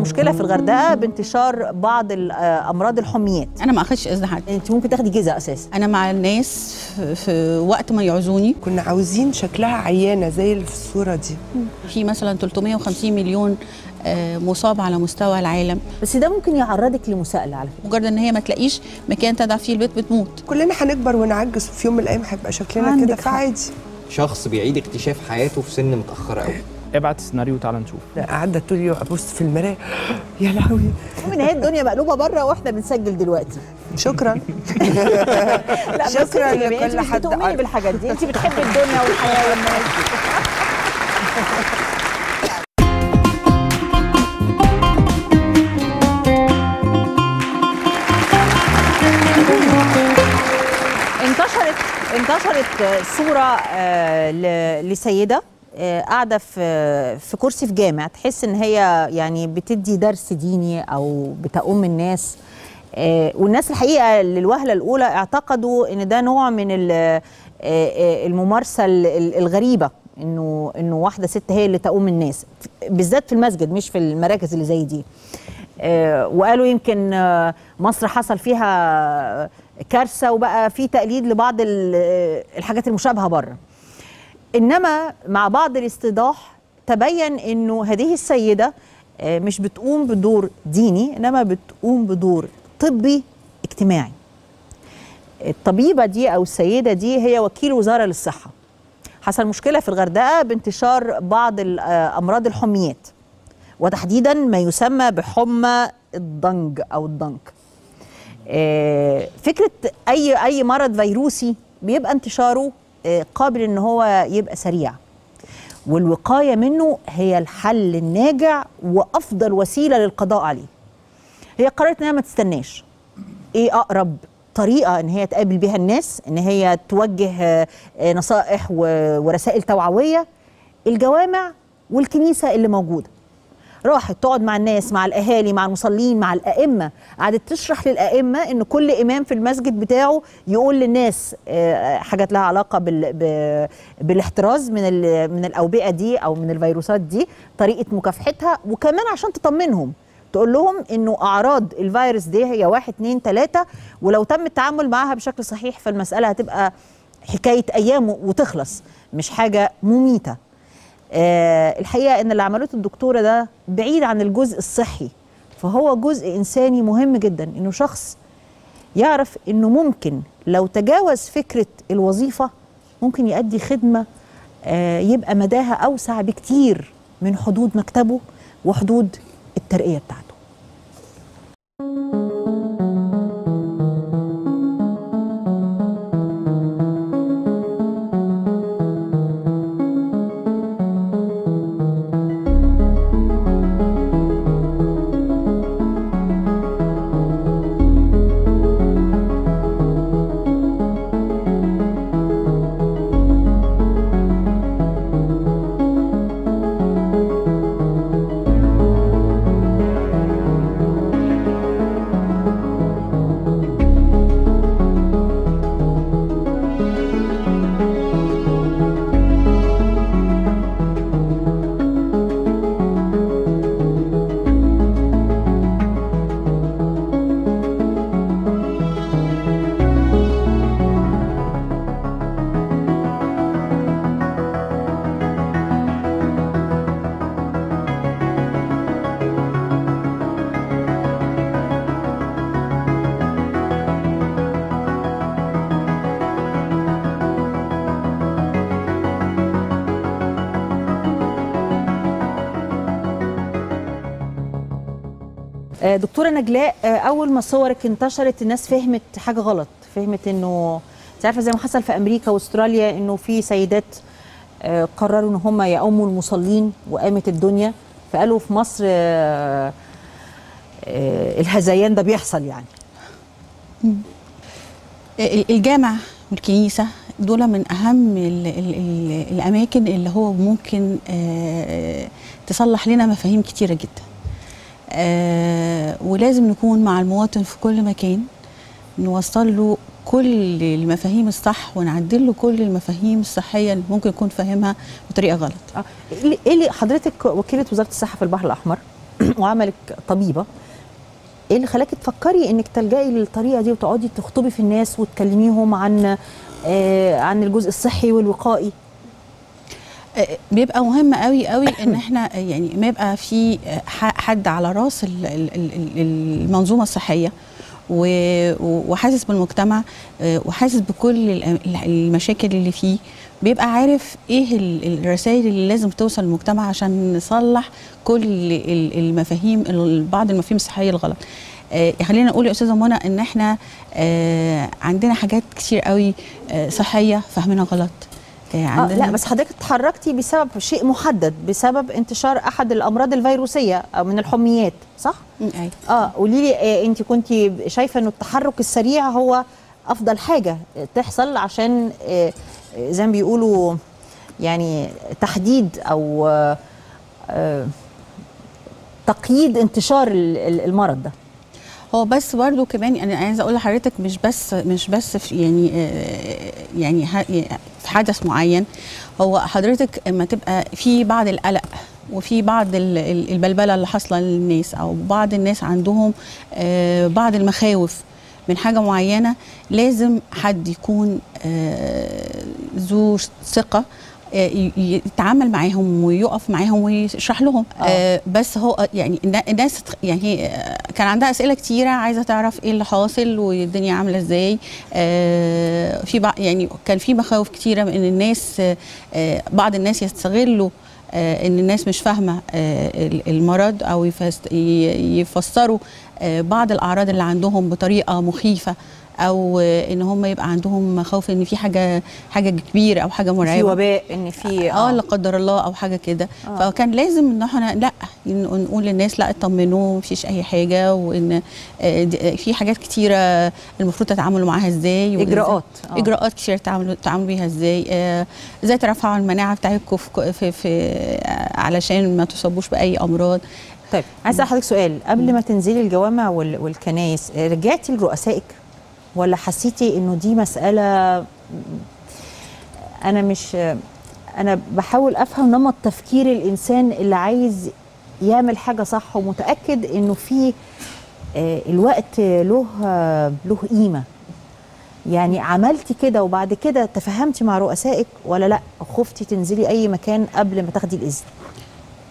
[SPEAKER 1] مشكلة في الغردقة بانتشار بعض آه، أمراض الحميات.
[SPEAKER 6] أنا ما أخدش اذن حد
[SPEAKER 1] أنت ممكن تاخدي جزء أساسا.
[SPEAKER 6] أنا مع الناس في, وقت ما يعوزوني.
[SPEAKER 4] كنا عاوزين شكلها عيانة زي اللي في الصورة دي.
[SPEAKER 6] في مثلا 350 مليون آه، مصاب على مستوى العالم.
[SPEAKER 1] بس ده ممكن يعرضك لمساءلة على فكرة.
[SPEAKER 6] مجرد إن هي ما تلاقيش مكان تدع فيه البيت بتموت.
[SPEAKER 4] كلنا هنكبر ونعجز وفي يوم من الأيام هيبقى شكلنا كده. فعادي.
[SPEAKER 5] شخص بيعيد اكتشاف حياته في سن متاخره قوي
[SPEAKER 2] ابعت السيناريو تعالى نشوف.
[SPEAKER 4] لا، قاعدة طول اليوم أبص في المراية. يا لهوي.
[SPEAKER 1] من هي الدنيا مقلوبة بره وإحنا بنسجل دلوقتي.
[SPEAKER 4] شكرا. شكراً
[SPEAKER 1] انت
[SPEAKER 4] لكل
[SPEAKER 1] انت
[SPEAKER 4] حد. قال.
[SPEAKER 1] بالحاجات دي. انت بتحبي الدنيا والحياة والناس. انتشرت انتشرت صورة آه، ل- لسيدة. قاعدة في في كرسي في جامع تحس إن هي يعني بتدي درس ديني أو بتؤم الناس. آه، والناس الحقيقة للوهلة الأولى اعتقدوا إن ده نوع من آه، آه، الممارسة ال- ال- الغريبة إنه إنه واحدة ست هي اللي تؤم الناس بالذات في المسجد مش في المراكز اللي زي دي. آه، وقالوا يمكن آه، مصر حصل فيها كارثة وبقى في تقليد لبعض ال- آه، الحاجات المشابهة بره. إنما مع بعض الاستيضاح تبين إنه هذه السيدة آه، مش بتقوم بدور ديني إنما بتقوم بدور طبي اجتماعي. الطبيبة دي أو السيدة دي هي وكيل وزارة للصحة. حصل مشكلة في الغردقة بانتشار بعض آه، أمراض الحميات وتحديدا ما يسمى بحمى الضنج أو الضنك. آه، فكرة أي أي مرض فيروسي بيبقى انتشاره قابل إن هو يبقى سريع. والوقاية منه هي الحل الناجع وأفضل وسيلة للقضاء عليه. هي قررت إنها ما تستناش. إيه أقرب طريقة إن هي تقابل بيها الناس؟ إن هي توجه آه، آه، نصائح ورسائل توعوية؟ الجوامع والكنيسة اللي موجودة. راحت تقعد مع الناس مع الأهالي مع المصلين مع الأئمة. قعدت تشرح للأئمة إن كل إمام في المسجد بتاعه يقول للناس آه، حاجات لها علاقة بال بالاحتراز من ال- من الأوبئة دي أو من الفيروسات دي طريقة مكافحتها وكمان عشان تطمنهم. تقول لهم إنه أعراض الفيروس دي هي واحد اتنين تلاتة ولو تم التعامل معاها بشكل صحيح فالمسألة هتبقى حكاية أيام وتخلص مش حاجة مميتة. آه الحقيقة إن اللي عملته الدكتوره ده بعيد عن الجزء الصحي فهو جزء إنساني مهم جدا إنه شخص يعرف إنه ممكن لو تجاوز فكرة الوظيفة ممكن يؤدي خدمة آه يبقى مداها أوسع بكتير من حدود مكتبه وحدود الترقية بتاعته. دكتورة نجلاء آه، أول ما صورك انتشرت الناس فهمت حاجة غلط فهمت إنه أنت عارفة زي ما حصل في أمريكا وأستراليا إنه في سيدات آه، قرروا إن هم يقوموا المصلين وقامت الدنيا فقالوا في مصر آه، آه، الهذيان ده بيحصل يعني.
[SPEAKER 6] ال- الجامع والكنيسة دول من أهم ال ال ال الأماكن اللي هو ممكن آه، تصلح لنا مفاهيم كتيرة جدا. آه، ولازم نكون مع المواطن في كل مكان نوصل له كل المفاهيم الصح ونعدل له كل المفاهيم الصحية اللي ممكن يكون فاهمها بطريقة غلط.
[SPEAKER 1] آه، إيه اللي- إيه حضرتك وكيلة وزارة الصحة في البحر الأحمر وعملك طبيبة إيه اللي خلاكي تفكري إنك تلجئي للطريقة دي وتقعدي تخطبي في الناس وتكلميهم عن آه عن الجزء الصحي والوقائي؟
[SPEAKER 6] آه، بيبقى مهم قوي قوي إن إحنا يعني ما يبقى في آه، حد على راس ال- ال- ال- ال- المنظومة الصحية وحاسس بالمجتمع آه، وحاسس بكل المشاكل اللي فيه. بيبقى عارف إيه ال- الرسائل اللي لازم توصل للمجتمع عشان نصلح كل ال- المفاهيم ال- بعض المفاهيم الصحية الغلط. آه، خلينا نقول يا أستاذة منى إن إحنا آه، عندنا حاجات كتير قوي آه، صحية فاهمينها غلط. آه،
[SPEAKER 1] آه
[SPEAKER 6] عندنا
[SPEAKER 1] لا بس حضرتك اتحركتي بسبب شيء محدد بسبب انتشار أحد الأمراض الفيروسية أو من الحميات صح
[SPEAKER 6] أيوة.
[SPEAKER 1] آه قولي لي آه أنت كنت شايفة إنه التحرك السريع هو أفضل حاجة تحصل عشان آه آه، زي ما بيقولوا يعني تحديد أو آه آه تقييد انتشار ال- ال- المرض ده
[SPEAKER 6] هو بس برضه كمان أنا عايزة أقول لحضرتك مش بس مش بس في يعني آه، يعني في حدث معين هو حضرتك أما تبقى في بعض القلق وفي بعض ال- ال- البلبلة اللي حاصلة للناس أو بعض الناس عندهم آه، بعض المخاوف من حاجة معينة لازم حد يكون آه، ذو ثقة يتعامل معاهم ويقف معاهم ويشرح لهم.
[SPEAKER 1] آه.
[SPEAKER 6] آه بس هو يعني النا- الناس يعني آه، كان عندها أسئلة كتيرة عايزة تعرف إيه اللي حاصل والدنيا عاملة إزاي. آه في يعني كان في مخاوف كتيرة من ان الناس آه، آه بعض الناس يستغلوا آه إن الناس مش فاهمة آه ال- المرض أو يفسروا آه بعض الأعراض اللي عندهم بطريقة مخيفة. أو آه، إن هم يبقى عندهم مخاوف إن في حاجة حاجة كبيرة أو حاجة مرعبة.
[SPEAKER 1] في وباء إن في
[SPEAKER 6] آه لا قدر الله أو حاجة كده.
[SPEAKER 1] آه.
[SPEAKER 6] فكان لازم إن إحنا لأ نقول للناس لأ اطمنوا مفيش أي حاجة وإن آه، في حاجات كتيرة المفروض تتعاملوا معاها إزاي.
[SPEAKER 1] إجراءات. آه.
[SPEAKER 6] إجراءات كتير تعاملوا تعاملوا بيها إزاي. آه، إزاي ترفعوا المناعة بتاعتكم في, في, في آه، علشان ما تصابوش بأي أمراض.
[SPEAKER 1] طيب عايز أسأل حضرتك سؤال. قبل ما تنزلي الجوامع وال- والكنايس آه، رجعتي لرؤسائك؟ ولا حسيتي إنه دي مسألة أنا مش أنا بحاول أفهم نمط تفكير الإنسان اللي عايز يعمل حاجة صح ومتأكد إنه في آه، الوقت له له قيمة. يعني عملتي كده وبعد كده تفهمتي مع رؤسائك ولا لأ؟ خفتي تنزلي أي مكان قبل ما تاخدي الإذن؟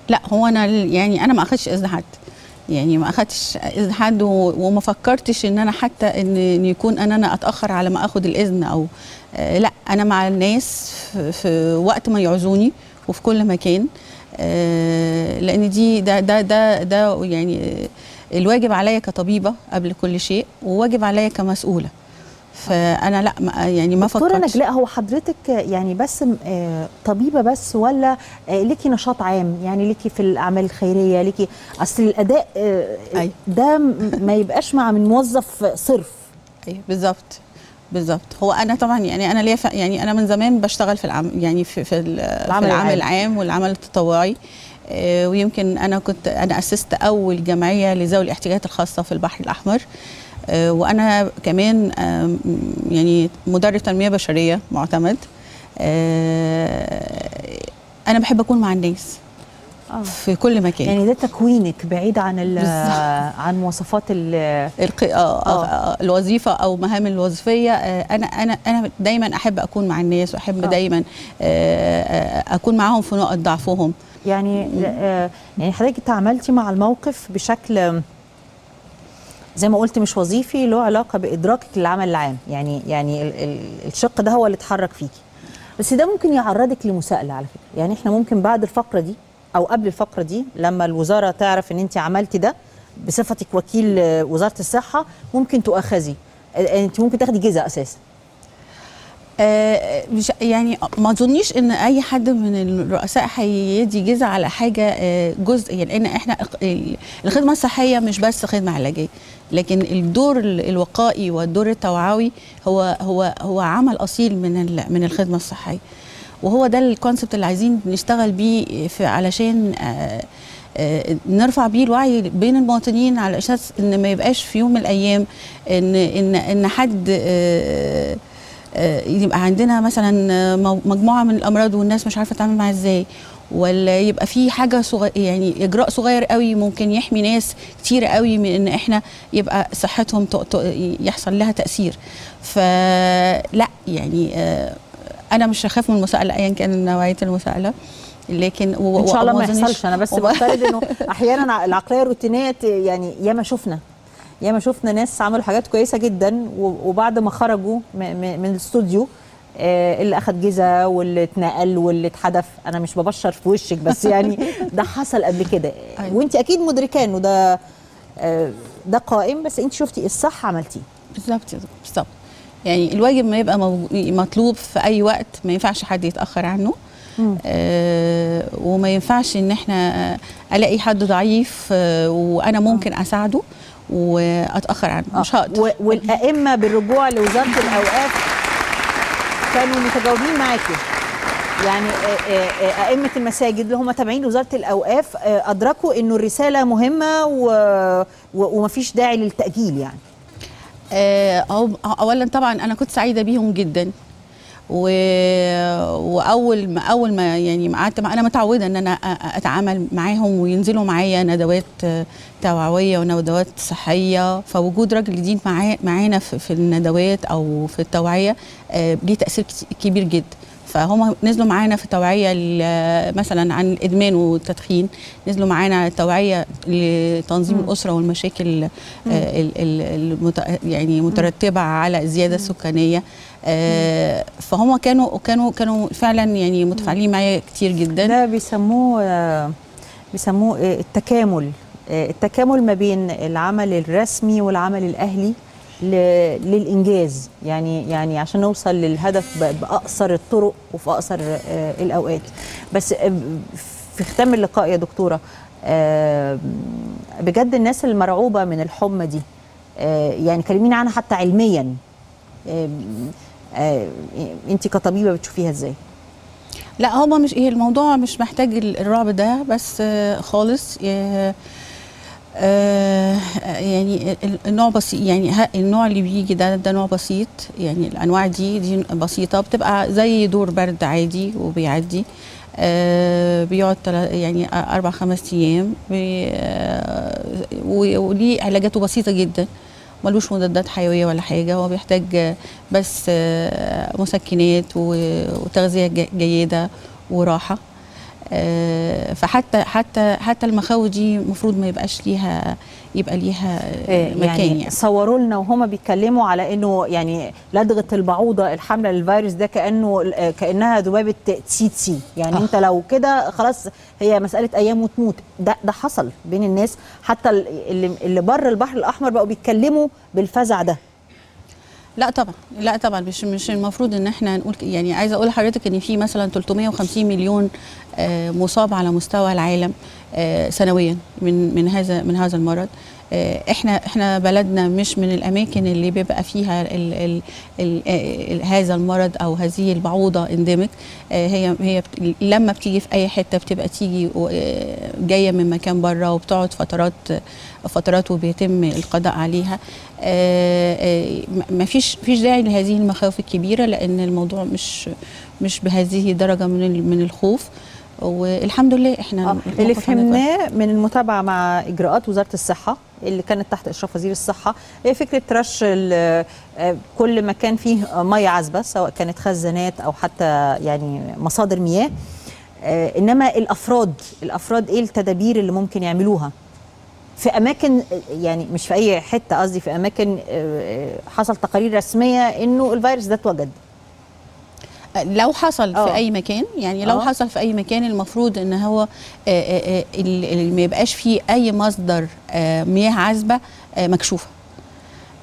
[SPEAKER 6] لأ هو أنا يعني أنا ما اخدتش إذن حد. يعني ما أخدتش اذن حد وما فكرتش إن أنا حتى ان يكون ان أنا أتأخر على ما آخد الإذن أو آه لأ أنا مع الناس في, في وقت ما يعوزوني وفي كل مكان آه لأن دي ده ده ده ده يعني آه، الواجب عليا كطبيبة قبل كل شيء وواجب عليا كمسؤولة. فأنا لا ما يعني ما فكرتش.
[SPEAKER 1] نجلاء هو حضرتك يعني بس آه، طبيبة بس ولا آه، ليكي نشاط عام؟ يعني ليكي في الأعمال الخيرية ليكي أصل الأداء آه،
[SPEAKER 6] أيوة.
[SPEAKER 1] ده ما يبقاش مع من موظف صرف.
[SPEAKER 6] أيوه بالظبط بالظبط. هو أنا طبعا يعني أنا ليا يعني أنا من زمان بشتغل في العمل يعني في في, ال- في
[SPEAKER 1] العمل
[SPEAKER 6] العمل
[SPEAKER 1] العام.
[SPEAKER 6] العام والعمل التطوعي. ويمكن أنا كنت أنا أسست أول جمعية لذوي الاحتياجات الخاصة في البحر الأحمر. وأنا كمان آم، يعني مدرب تنمية بشرية معتمد آه، أنا بحب أكون مع الناس
[SPEAKER 1] آه.
[SPEAKER 6] في كل مكان
[SPEAKER 1] يعني ده تكوينك بعيد عن. عن مواصفات ال-
[SPEAKER 6] الق... آه
[SPEAKER 1] آه.
[SPEAKER 6] آه. الوظيفة أو مهام الوظيفية آه أنا أنا أنا دايما أحب أكون مع الناس وأحب
[SPEAKER 1] آه.
[SPEAKER 6] آه. دايما آه آه، أكون معاهم في نقط ضعفهم
[SPEAKER 1] يعني آه، يعني حضرتك تعاملتي مع الموقف بشكل زي ما قلت مش وظيفي له علاقة بإدراكك للعمل العام. يعني يعني ال- ال- الشق ده هو اللي اتحرك فيكي بس ده ممكن يعرضك لمساءلة على فكرة. يعني إحنا ممكن بعد الفقرة دي أو قبل الفقرة دي لما الوزارة تعرف إن انت عملتي ده بصفتك وكيل وزارة الصحة ممكن تؤاخذي. انت ممكن تاخدي جزء
[SPEAKER 6] أساسا. مش يعني ما اظنيش ان اي حد من الرؤساء هيدي جزء على حاجة آه، جزء يعني لأن إحنا ال- الخدمة الصحية مش بس خدمة علاجية لكن الدور ال- الوقائي والدور التوعوي هو هو هو عمل أصيل من من الخدمة الصحية. وهو ده الكونسبت اللي عايزين نشتغل بيه علشان آه، آه، نرفع بيه الوعي بين المواطنين على أساس إن ما يبقاش في يوم من الأيام إن إن إن حد آه، آه، يبقى عندنا مثلا آه، مو- مجموعة من الأمراض والناس مش عارفة تتعامل معاها إزاي ولا يبقى في حاجة صغير يعني إجراء صغير قوي ممكن يحمي ناس كتير قوي من إن إحنا يبقى صحتهم يحصل لها تأثير. فلا يعني آه، أنا مش هخاف من المساءلة ايا كان نوعية المساءلة لكن و-
[SPEAKER 1] إن شاء الله ما يحصلش أنا بس بفترض إنه أحيانا العقلية الروتينية يعني ياما شفنا. ياما شفنا ناس عملوا حاجات كويسة جدا وبعد ما خرجوا من الاستوديو آه، اللي أخد جزا واللي اتنقل واللي اتحدف. أنا مش ببشر في وشك بس يعني ده حصل قبل كده.
[SPEAKER 6] أيوة.
[SPEAKER 1] وانت أكيد مدركاه انه ده ده قائم بس انت شفتي الصح عملتيه.
[SPEAKER 6] بالظبط بالظبط. يعني الواجب ما يبقى مطلوب في أي وقت ما ينفعش حد يتأخر عنه. آه وما ينفعش إن إحنا ألاقي حد ضعيف آه وأنا ممكن أساعده. وأتأخر عنه. مش
[SPEAKER 1] آه،
[SPEAKER 6] هقدر.
[SPEAKER 1] و- والأئمة بالرجوع لوزارة الأوقاف كانوا متجاوبين معاكي. يعني آه، آه، أئمة المساجد اللي هم تابعين لوزارة الأوقاف أدركوا إنه الرسالة مهمة و- و- ومفيش داعي للتأجيل يعني.
[SPEAKER 6] أو- اولا طبعا أنا كنت سعيدة بيهم جدا. و... وأول ما أول ما يعني قعدت مع... أنا متعودة إن أنا أتعامل معاهم وينزلوا معايا ندوات توعوية وندوات صحية. فوجود راجل جديد معانا في, في الندوات أو في التوعية آه، ليه تأثير كبير جدا. فهم نزلوا معانا في توعية مثلا عن الإدمان والتدخين نزلوا معانا توعية لتنظيم الأسرة والمشاكل آه، ال- ال- المت... يعني مترتبة على الزياده السكانيه فهم كانوا كانوا كانوا فعلا يعني متفاعلين معايا كتير جدا.
[SPEAKER 1] ده بيسموه آه، بيسموه آه، التكامل. آه، التكامل ما بين العمل الرسمي والعمل الأهلي للإنجاز. يعني يعني عشان نوصل للهدف بأقصر الطرق وفي أقصر آه، الأوقات. بس آه، في ختام اللقاء يا دكتورة آه، بجد الناس المرعوبة من الحمى دي آه، يعني كلمينا عنها حتى علميا. انت كطبيبة بتشوفيها إزاي؟
[SPEAKER 6] لا هما مش إيه الموضوع مش محتاج ال- الرعب ده بس آه، خالص آه، آه، يعني ال- النوع بسيط يعني النوع اللي بيجي ده ده نوع بسيط يعني الأنواع دي دي بسيطة بتبقى زي دور برد عادي وبيعدي آه بيقعد يعني أربع خمس أيام آه، وليه علاجاته بسيطة جدا. ملوش مضادات حيوية ولا حاجة هو بيحتاج بس مسكنات وتغذية جيدة وراحة. فحتى حتى حتى المخاوف دي المفروض ما يبقاش ليها يبقى ليها
[SPEAKER 1] إيه،
[SPEAKER 6] مكان
[SPEAKER 1] يعني,
[SPEAKER 6] يعني,
[SPEAKER 1] صوروا لنا وهما بيتكلموا على إنه يعني لدغة البعوضة الحامله للفيروس ده كأنه آه، كأنها ذبابة تسيتسي يعني
[SPEAKER 6] آه.
[SPEAKER 1] أنت لو كده خلاص هي مسألة أيام وتموت. ده ده حصل بين الناس. حتى ال- اللي اللي بره البحر الأحمر بقوا بيتكلموا بالفزع ده.
[SPEAKER 6] لا طبعا لا طبعا مش مش المفروض إن إحنا نقول يعني عايزة أقول لحضرتك إن في مثلا 350 مليون آه، مصاب على مستوى العالم آه، سنويا من من هذا من هذا المرض. إحنا إحنا بلدنا مش من الأماكن اللي بيبقى فيها ال ال ال ال هذا المرض أو هذه البعوضة انديميك هي هي بت- لما بتيجي في أي حتة بتبقى تيجي آه، جاية من مكان بره وبتقعد فترات فترات وبيتم القضاء عليها. ما فيش فيش داعي لهذه المخاوف الكبيرة لأن الموضوع مش مش بهذه الدرجه من من الخوف. والحمد لله إحنا
[SPEAKER 1] آه، اللي. فهمناه من المتابعة مع إجراءات وزارة الصحة اللي كانت تحت إشراف وزير الصحة هي فكرة رش آه، كل مكان فيه مية عذبة سواء كانت خزانات أو حتى يعني مصادر مياه آه، إنما الأفراد الأفراد إيه التدابير اللي ممكن يعملوها في أماكن يعني مش في أي حتة قصدي في أماكن حصل تقارير رسمية إنه الفيروس ده اتوجد
[SPEAKER 6] لو حصل
[SPEAKER 1] آه.
[SPEAKER 6] في أي مكان يعني لو
[SPEAKER 1] آه.
[SPEAKER 6] حصل في أي مكان المفروض إن هو آه، آه، آه، اللي ما يبقاش فيه أي مصدر آه، مياه عذبة آه، مكشوفة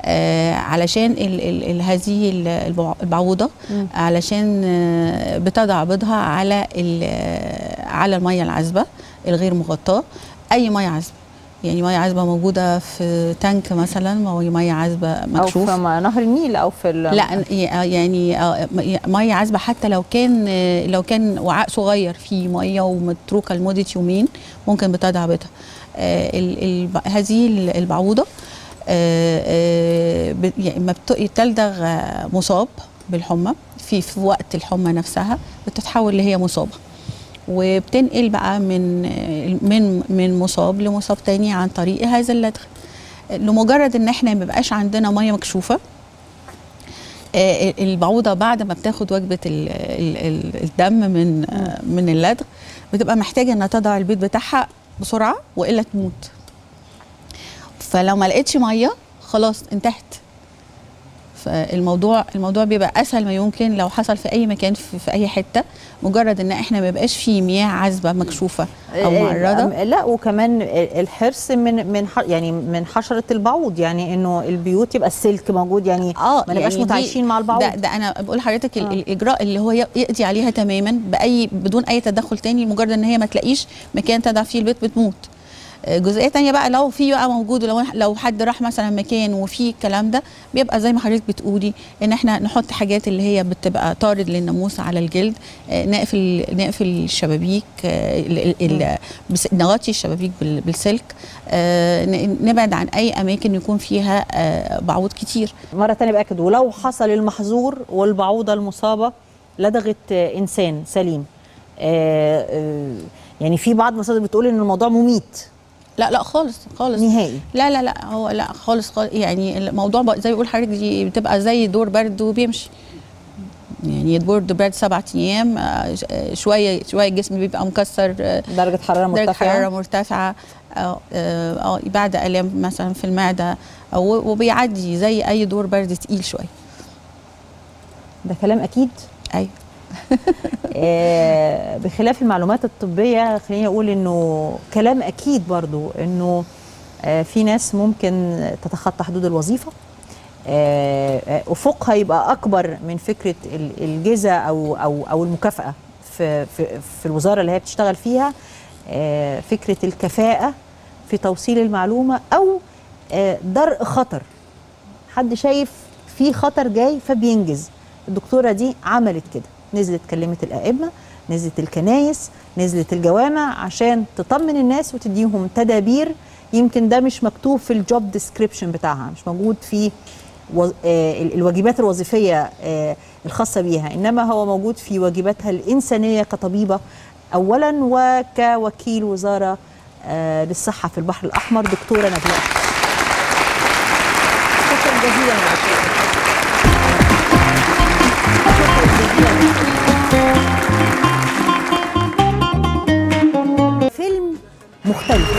[SPEAKER 6] آه علشان ال ال ال هذه ال- البع- البعوضة علشان آه بتضع بيضها على آه، على الميه العذبة الغير مغطاة أي ميه عذبة يعني ميه عذبة موجودة في تانك مثلا أو ميه عذبة
[SPEAKER 1] أو
[SPEAKER 6] مكشوف
[SPEAKER 1] في م- نهر النيل أو في
[SPEAKER 6] لا يعني آه، ميه عذبة حتى لو كان آه، لو كان وعاء صغير فيه ميه ومتروكة لمدة يومين ممكن بتضع بيضها آه، هذه ال- البعوضة آه، آه، ب- يعني ما بت- تلدغ آه، مصاب بالحمى في في وقت الحمى نفسها بتتحول لهي مصابة. وبتنقل بقى من من من مصاب لمصاب تاني عن طريق هذا اللدغ. لمجرد إن إحنا ما يبقاش عندنا مية مكشوفة آه، البعوضة بعد ما بتاخد وجبة ال- ال- ال- الدم من من اللدغ بتبقى محتاجة إنها تضع البيض بتاعها بسرعة وإلا تموت. فلو ما لقيتش مية خلاص انتهت. فالموضوع الموضوع بيبقى أسهل ما يمكن لو حصل في أي مكان في, في أي حتة مجرد إن إحنا ما يبقاش فيه مياه عذبة مكشوفة أو
[SPEAKER 1] آه،
[SPEAKER 6] معرضة
[SPEAKER 1] آه، لا وكمان الحرص من من يعني من حشرة البعوض يعني إنه البيوت يبقى السلك موجود يعني
[SPEAKER 6] آه
[SPEAKER 1] ما نبقاش
[SPEAKER 6] يعني
[SPEAKER 1] متعايشين مع البعوض
[SPEAKER 6] ده, ده أنا بقول لحضرتك
[SPEAKER 1] آه.
[SPEAKER 6] آه. الاجراء اللي هو يقضي عليها تماما بأي بدون أي تدخل تاني مجرد إن هي ما تلاقيش مكان تضع فيه البيت بتموت آه، جزئية تانية بقى لو في بقى موجود لو لو حد راح مثلا مكان وفي الكلام ده بيبقى زي ما حضرتك بتقولي إن إحنا نحط حاجات اللي هي بتبقى طارد للناموس على الجلد آه، نقفل نقفل الشبابيك آه، نغطي الشبابيك بال- بالسلك آه، نبعد عن أي أماكن يكون فيها بعوض كتير.
[SPEAKER 1] مرة تانية بأكد ولو حصل المحظور والبعوضة المصابة لدغت إنسان سليم يعني في بعض المصادر بتقول إن الموضوع مميت.
[SPEAKER 6] لا لا خالص خالص.
[SPEAKER 1] نهائي.
[SPEAKER 6] لا لا لا هو لا خالص, خالص. يعني الموضوع بقى زي ما بيقول حضرتك دي بتبقى زي دور برد وبيمشي. يعني دور برد سبعة أيام آه، آه، شوية شوية الجسم بيبقى مكسر آه،
[SPEAKER 1] درجة حرارة
[SPEAKER 6] درجة
[SPEAKER 1] مرتفعة.
[SPEAKER 6] حرارة مرتفعة آه بعد آلام مثلا في المعدة وبيعدي زي أي دور برد تقيل شوية.
[SPEAKER 1] ده كلام أكيد؟ أيوه. بخلاف المعلومات الطبية خليني أقول إنه كلام أكيد برضو إنه آه، في ناس ممكن تتخطى حدود الوظيفة. آه، آه، أفقها يبقى أكبر من فكرة ال- الجزء أو أو أو المكافأة في في في الوزارة اللي هي بتشتغل فيها. آه، فكرة الكفاءة في توصيل المعلومة أو آه، درء خطر. حد شايف في خطر جاي فبينجز. الدكتورة دي عملت كده. نزلت كلمت الأئمة نزلت الكنايس نزلت الجوامع عشان تطمن الناس وتديهم تدابير. يمكن ده مش مكتوب في ال job description بتاعها مش موجود في آه، ال- الواجبات الوظيفية آه، الخاصة بيها. إنما هو موجود في واجباتها الإنسانية كطبيبة اولا وكوكيل وزارة آه، للصحة في البحر الأحمر دكتورة نجلاء. شكرا جزيلا مختلف.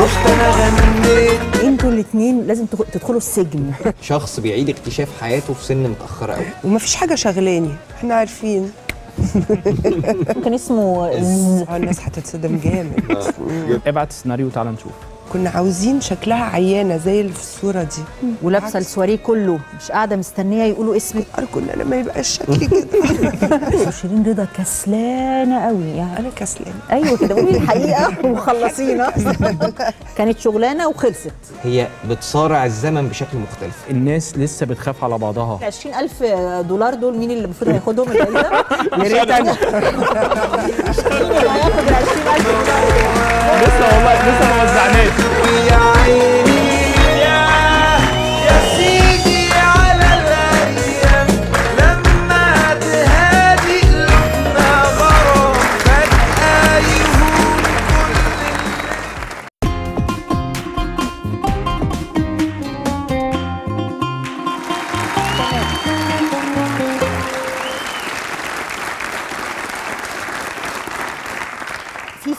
[SPEAKER 7] رحت أنا غنيت
[SPEAKER 1] أنتوا الاثنين لازم تدخلوا السجن.
[SPEAKER 5] شخص بيعيد اكتشاف حياته في سن متاخره قوي
[SPEAKER 4] ومفيش حاجة شغلاني. إحنا عارفين.
[SPEAKER 1] كان اسمه
[SPEAKER 4] الناس هتتصدم جامد.
[SPEAKER 2] ابعت السيناريو وتعالى نشوف.
[SPEAKER 4] كنا عاوزين شكلها عيانة زي اللي في الصورة دي.
[SPEAKER 1] ولابسة السواريه كله. مش قاعدة مستنية يقولوا اسمك
[SPEAKER 4] ارجو ان أنا ما يبقاش شكلي كده
[SPEAKER 1] شيرين رضا كسلانة قوي يعني.
[SPEAKER 4] أنا كسلانة.
[SPEAKER 1] أيوه كده قولي الحقيقة وخلصينا. كانت شغلانة وخلصت.
[SPEAKER 5] هي بتصارع الزمن بشكل مختلف.
[SPEAKER 2] الناس لسه بتخاف على بعضها.
[SPEAKER 1] 20000 دولار دول مين اللي المفروض هياخدهم؟
[SPEAKER 4] يا ريت أنا.
[SPEAKER 1] مين اللي هياخد ال 20000 دولار؟
[SPEAKER 2] لسه والله لسه ما وزعناش.
[SPEAKER 7] we
[SPEAKER 1] are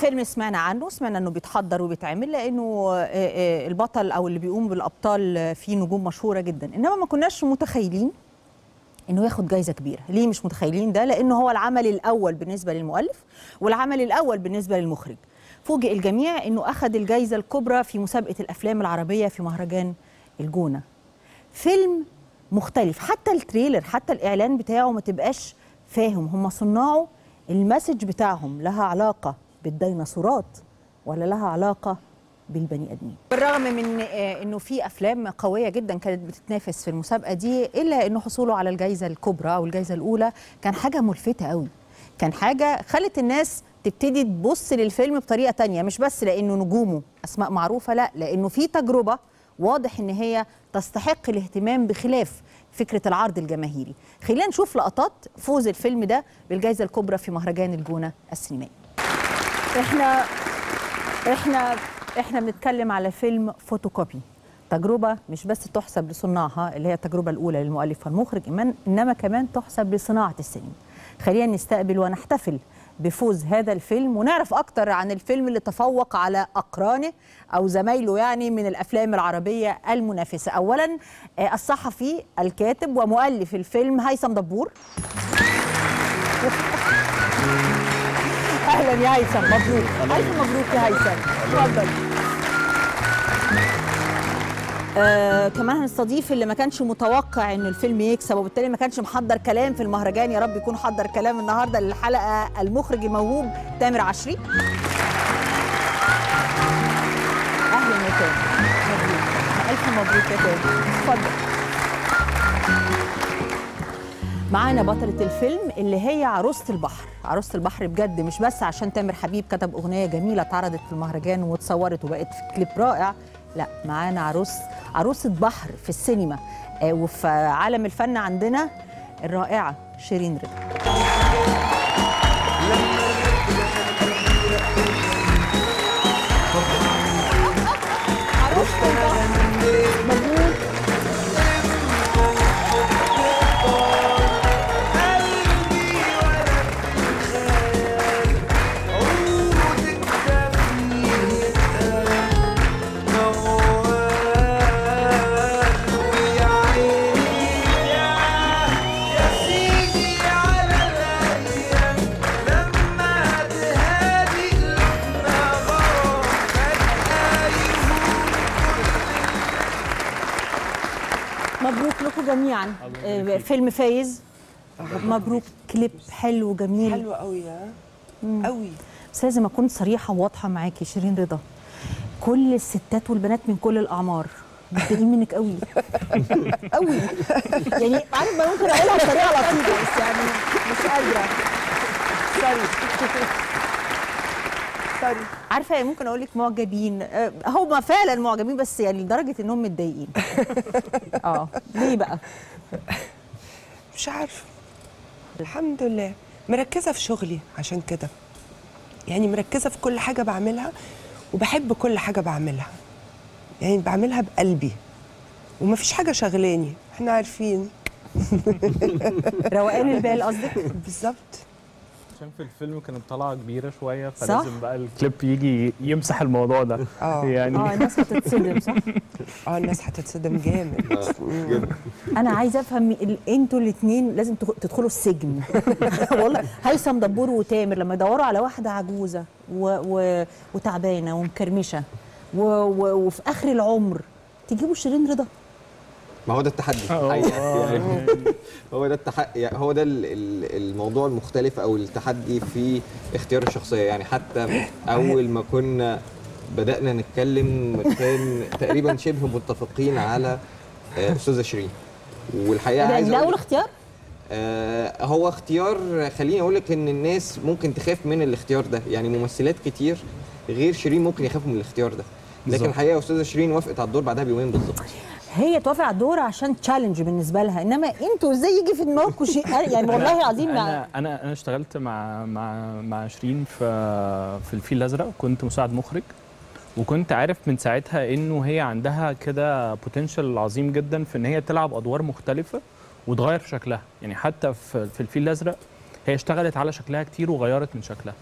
[SPEAKER 1] فيلم سمعنا عنه سمعنا إنه بيتحضر وبيتعمل لأنه البطل أو اللي بيقوم بالأبطال فيه نجوم مشهورة جدا. إنما ما كناش متخيلين إنه ياخد جايزة كبيرة. ليه مش متخيلين ده؟ لأنه هو العمل الأول بالنسبة للمؤلف والعمل الأول بالنسبة للمخرج. فوجئ الجميع إنه اخذ الجائزه الكبرى في مسابقة الأفلام العربية في مهرجان الجونة. فيلم مختلف. حتى التريلر حتى الإعلان بتاعه ما تبقاش فاهم. هم صناعه المسج بتاعهم لها علاقة بالديناصورات ولا لها علاقة بالبني آدمين. بالرغم من آه، إنه في أفلام قوية جدا كانت بتتنافس في المسابقة دي إلا إنه حصوله على الجائزه الكبرى أو الجائزه الأولى كان حاجة ملفتة قوي كان حاجة خلت الناس تبتدي تبص للفيلم بطريقة تانية مش بس لأنه نجومه أسماء معروفة لا لأنه في تجربة واضح إن هي تستحق الاهتمام بخلاف فكرة العرض الجماهيري. خلينا نشوف لقطات فوز الفيلم ده بالجائزه الكبرى في مهرجان الجونة السينمائي. إحنا إحنا إحنا بنتكلم على فيلم فوتوكوبي. تجربة مش بس تحسب لصناعها اللي هي التجربة الأولى للمؤلف والمخرج إنما كمان تحسب لصناعة السينما. خلينا نستقبل ونحتفل بفوز هذا الفيلم ونعرف أكتر عن الفيلم اللي تفوق على أقرانه أو زمايله يعني من الأفلام العربية المنافسة. أولا آه، الصحفي الكاتب ومؤلف الفيلم هيثم دبور. أهلا يا هيثم. مبروك. ألف مبروك يا هيثم. اتفضل آه كمان هنستضيف اللي ما كانش متوقع إن الفيلم يكسب وبالتالي ما كانش محضر كلام في المهرجان يا رب يكون حضر كلام النهارده للحلقة المخرج الموهوب تامر عشري. أهلا يا تامر. مبروك. ألف مبروك يا تامر. اتفضل معانا بطلة الفيلم اللي هي عروسة البحر. عروسة البحر بجد مش بس عشان تامر حبيب كتب أغنية جميلة اتعرضت في المهرجان واتصورت وبقت في كليب رائع. لا معانا عروس عروسة بحر في السينما. آه وفي عالم الفن عندنا الرائعة شيرين رضا. جميعا آه، فيلم فايز. مبروك. كليب حلو جميل
[SPEAKER 4] حلو قوي ها؟ قوي.
[SPEAKER 1] بس لازم أكون صريحة وواضحة معاكي شيرين رضا. كل الستات والبنات من كل الأعمار. متضايقين منك قوي. قوي. يعني عارف ما ممكن أقولها بطريقة لطيفة بس يعني مش قادرة. sorry sorry عارفة يعني ممكن أقول لك معجبين. آه، هم فعلا معجبين بس يعني لدرجة إنهم متضايقين. آه. ليه بقى؟
[SPEAKER 4] مش عارفة. الحمد لله. مركزة في شغلي عشان كده. يعني مركزة في كل حاجة بعملها وبحب كل حاجة بعملها. يعني بعملها بقلبي. ومفيش حاجة شغلاني إحنا عارفين.
[SPEAKER 1] روقان البال قصدك؟
[SPEAKER 4] بالظبط.
[SPEAKER 2] عشان في الفيلم كانت طالعه كبيرة شوية
[SPEAKER 1] صح؟
[SPEAKER 2] فلازم بقى الكليب يجي يمسح الموضوع ده.
[SPEAKER 4] آه.
[SPEAKER 1] آه
[SPEAKER 2] يعني
[SPEAKER 1] الناس هتتصدم صح؟
[SPEAKER 4] آه الناس هتتصدم جامد. مم.
[SPEAKER 1] أنا عايزة أفهم أنتوا الاثنين لازم تدخلوا السجن. والله هيثم دبور وتامر لما يدوروا على واحدة عجوزة و... و... وتعبانة ومكرمشة و... و... وفي آخر العمر تجيبوا شيرين رضا؟
[SPEAKER 5] ما هو ده التحدي. الحقيقة. يعني هو ده التحدي هو ده ال- ال- الموضوع المختلف أو التحدي في اختيار الشخصية. يعني حتى أول ما كنا بدأنا نتكلم كان تقريبا شبه متفقين على آه، أستاذة شيرين. والحقيقة
[SPEAKER 1] ده,
[SPEAKER 5] عايز
[SPEAKER 1] ده
[SPEAKER 5] أول
[SPEAKER 1] اختيار؟
[SPEAKER 5] آه، هو اختيار خليني أقول لك إن الناس ممكن تخاف من الاختيار ده. يعني ممثلات كتير غير شيرين ممكن يخافوا من الاختيار ده. لكن. الحقيقة أستاذة شيرين وافقت على الدور بعدها بيومين بالظبط.
[SPEAKER 1] هي توافق على الدور عشان تشالنج بالنسبة لها. إنما أنتوا إزاي يجي في دماغكم شيء يعني والله العظيم
[SPEAKER 2] أنا أنا أنا اشتغلت مع مع مع شيرين في في الفيل الأزرق. كنت مساعد مخرج وكنت عارف من ساعتها إنه هي عندها كده potential عظيم جدا في إن هي تلعب أدوار مختلفة وتغير في شكلها. يعني حتى في في الفيل الأزرق هي اشتغلت على شكلها كتير وغيرت من شكلها.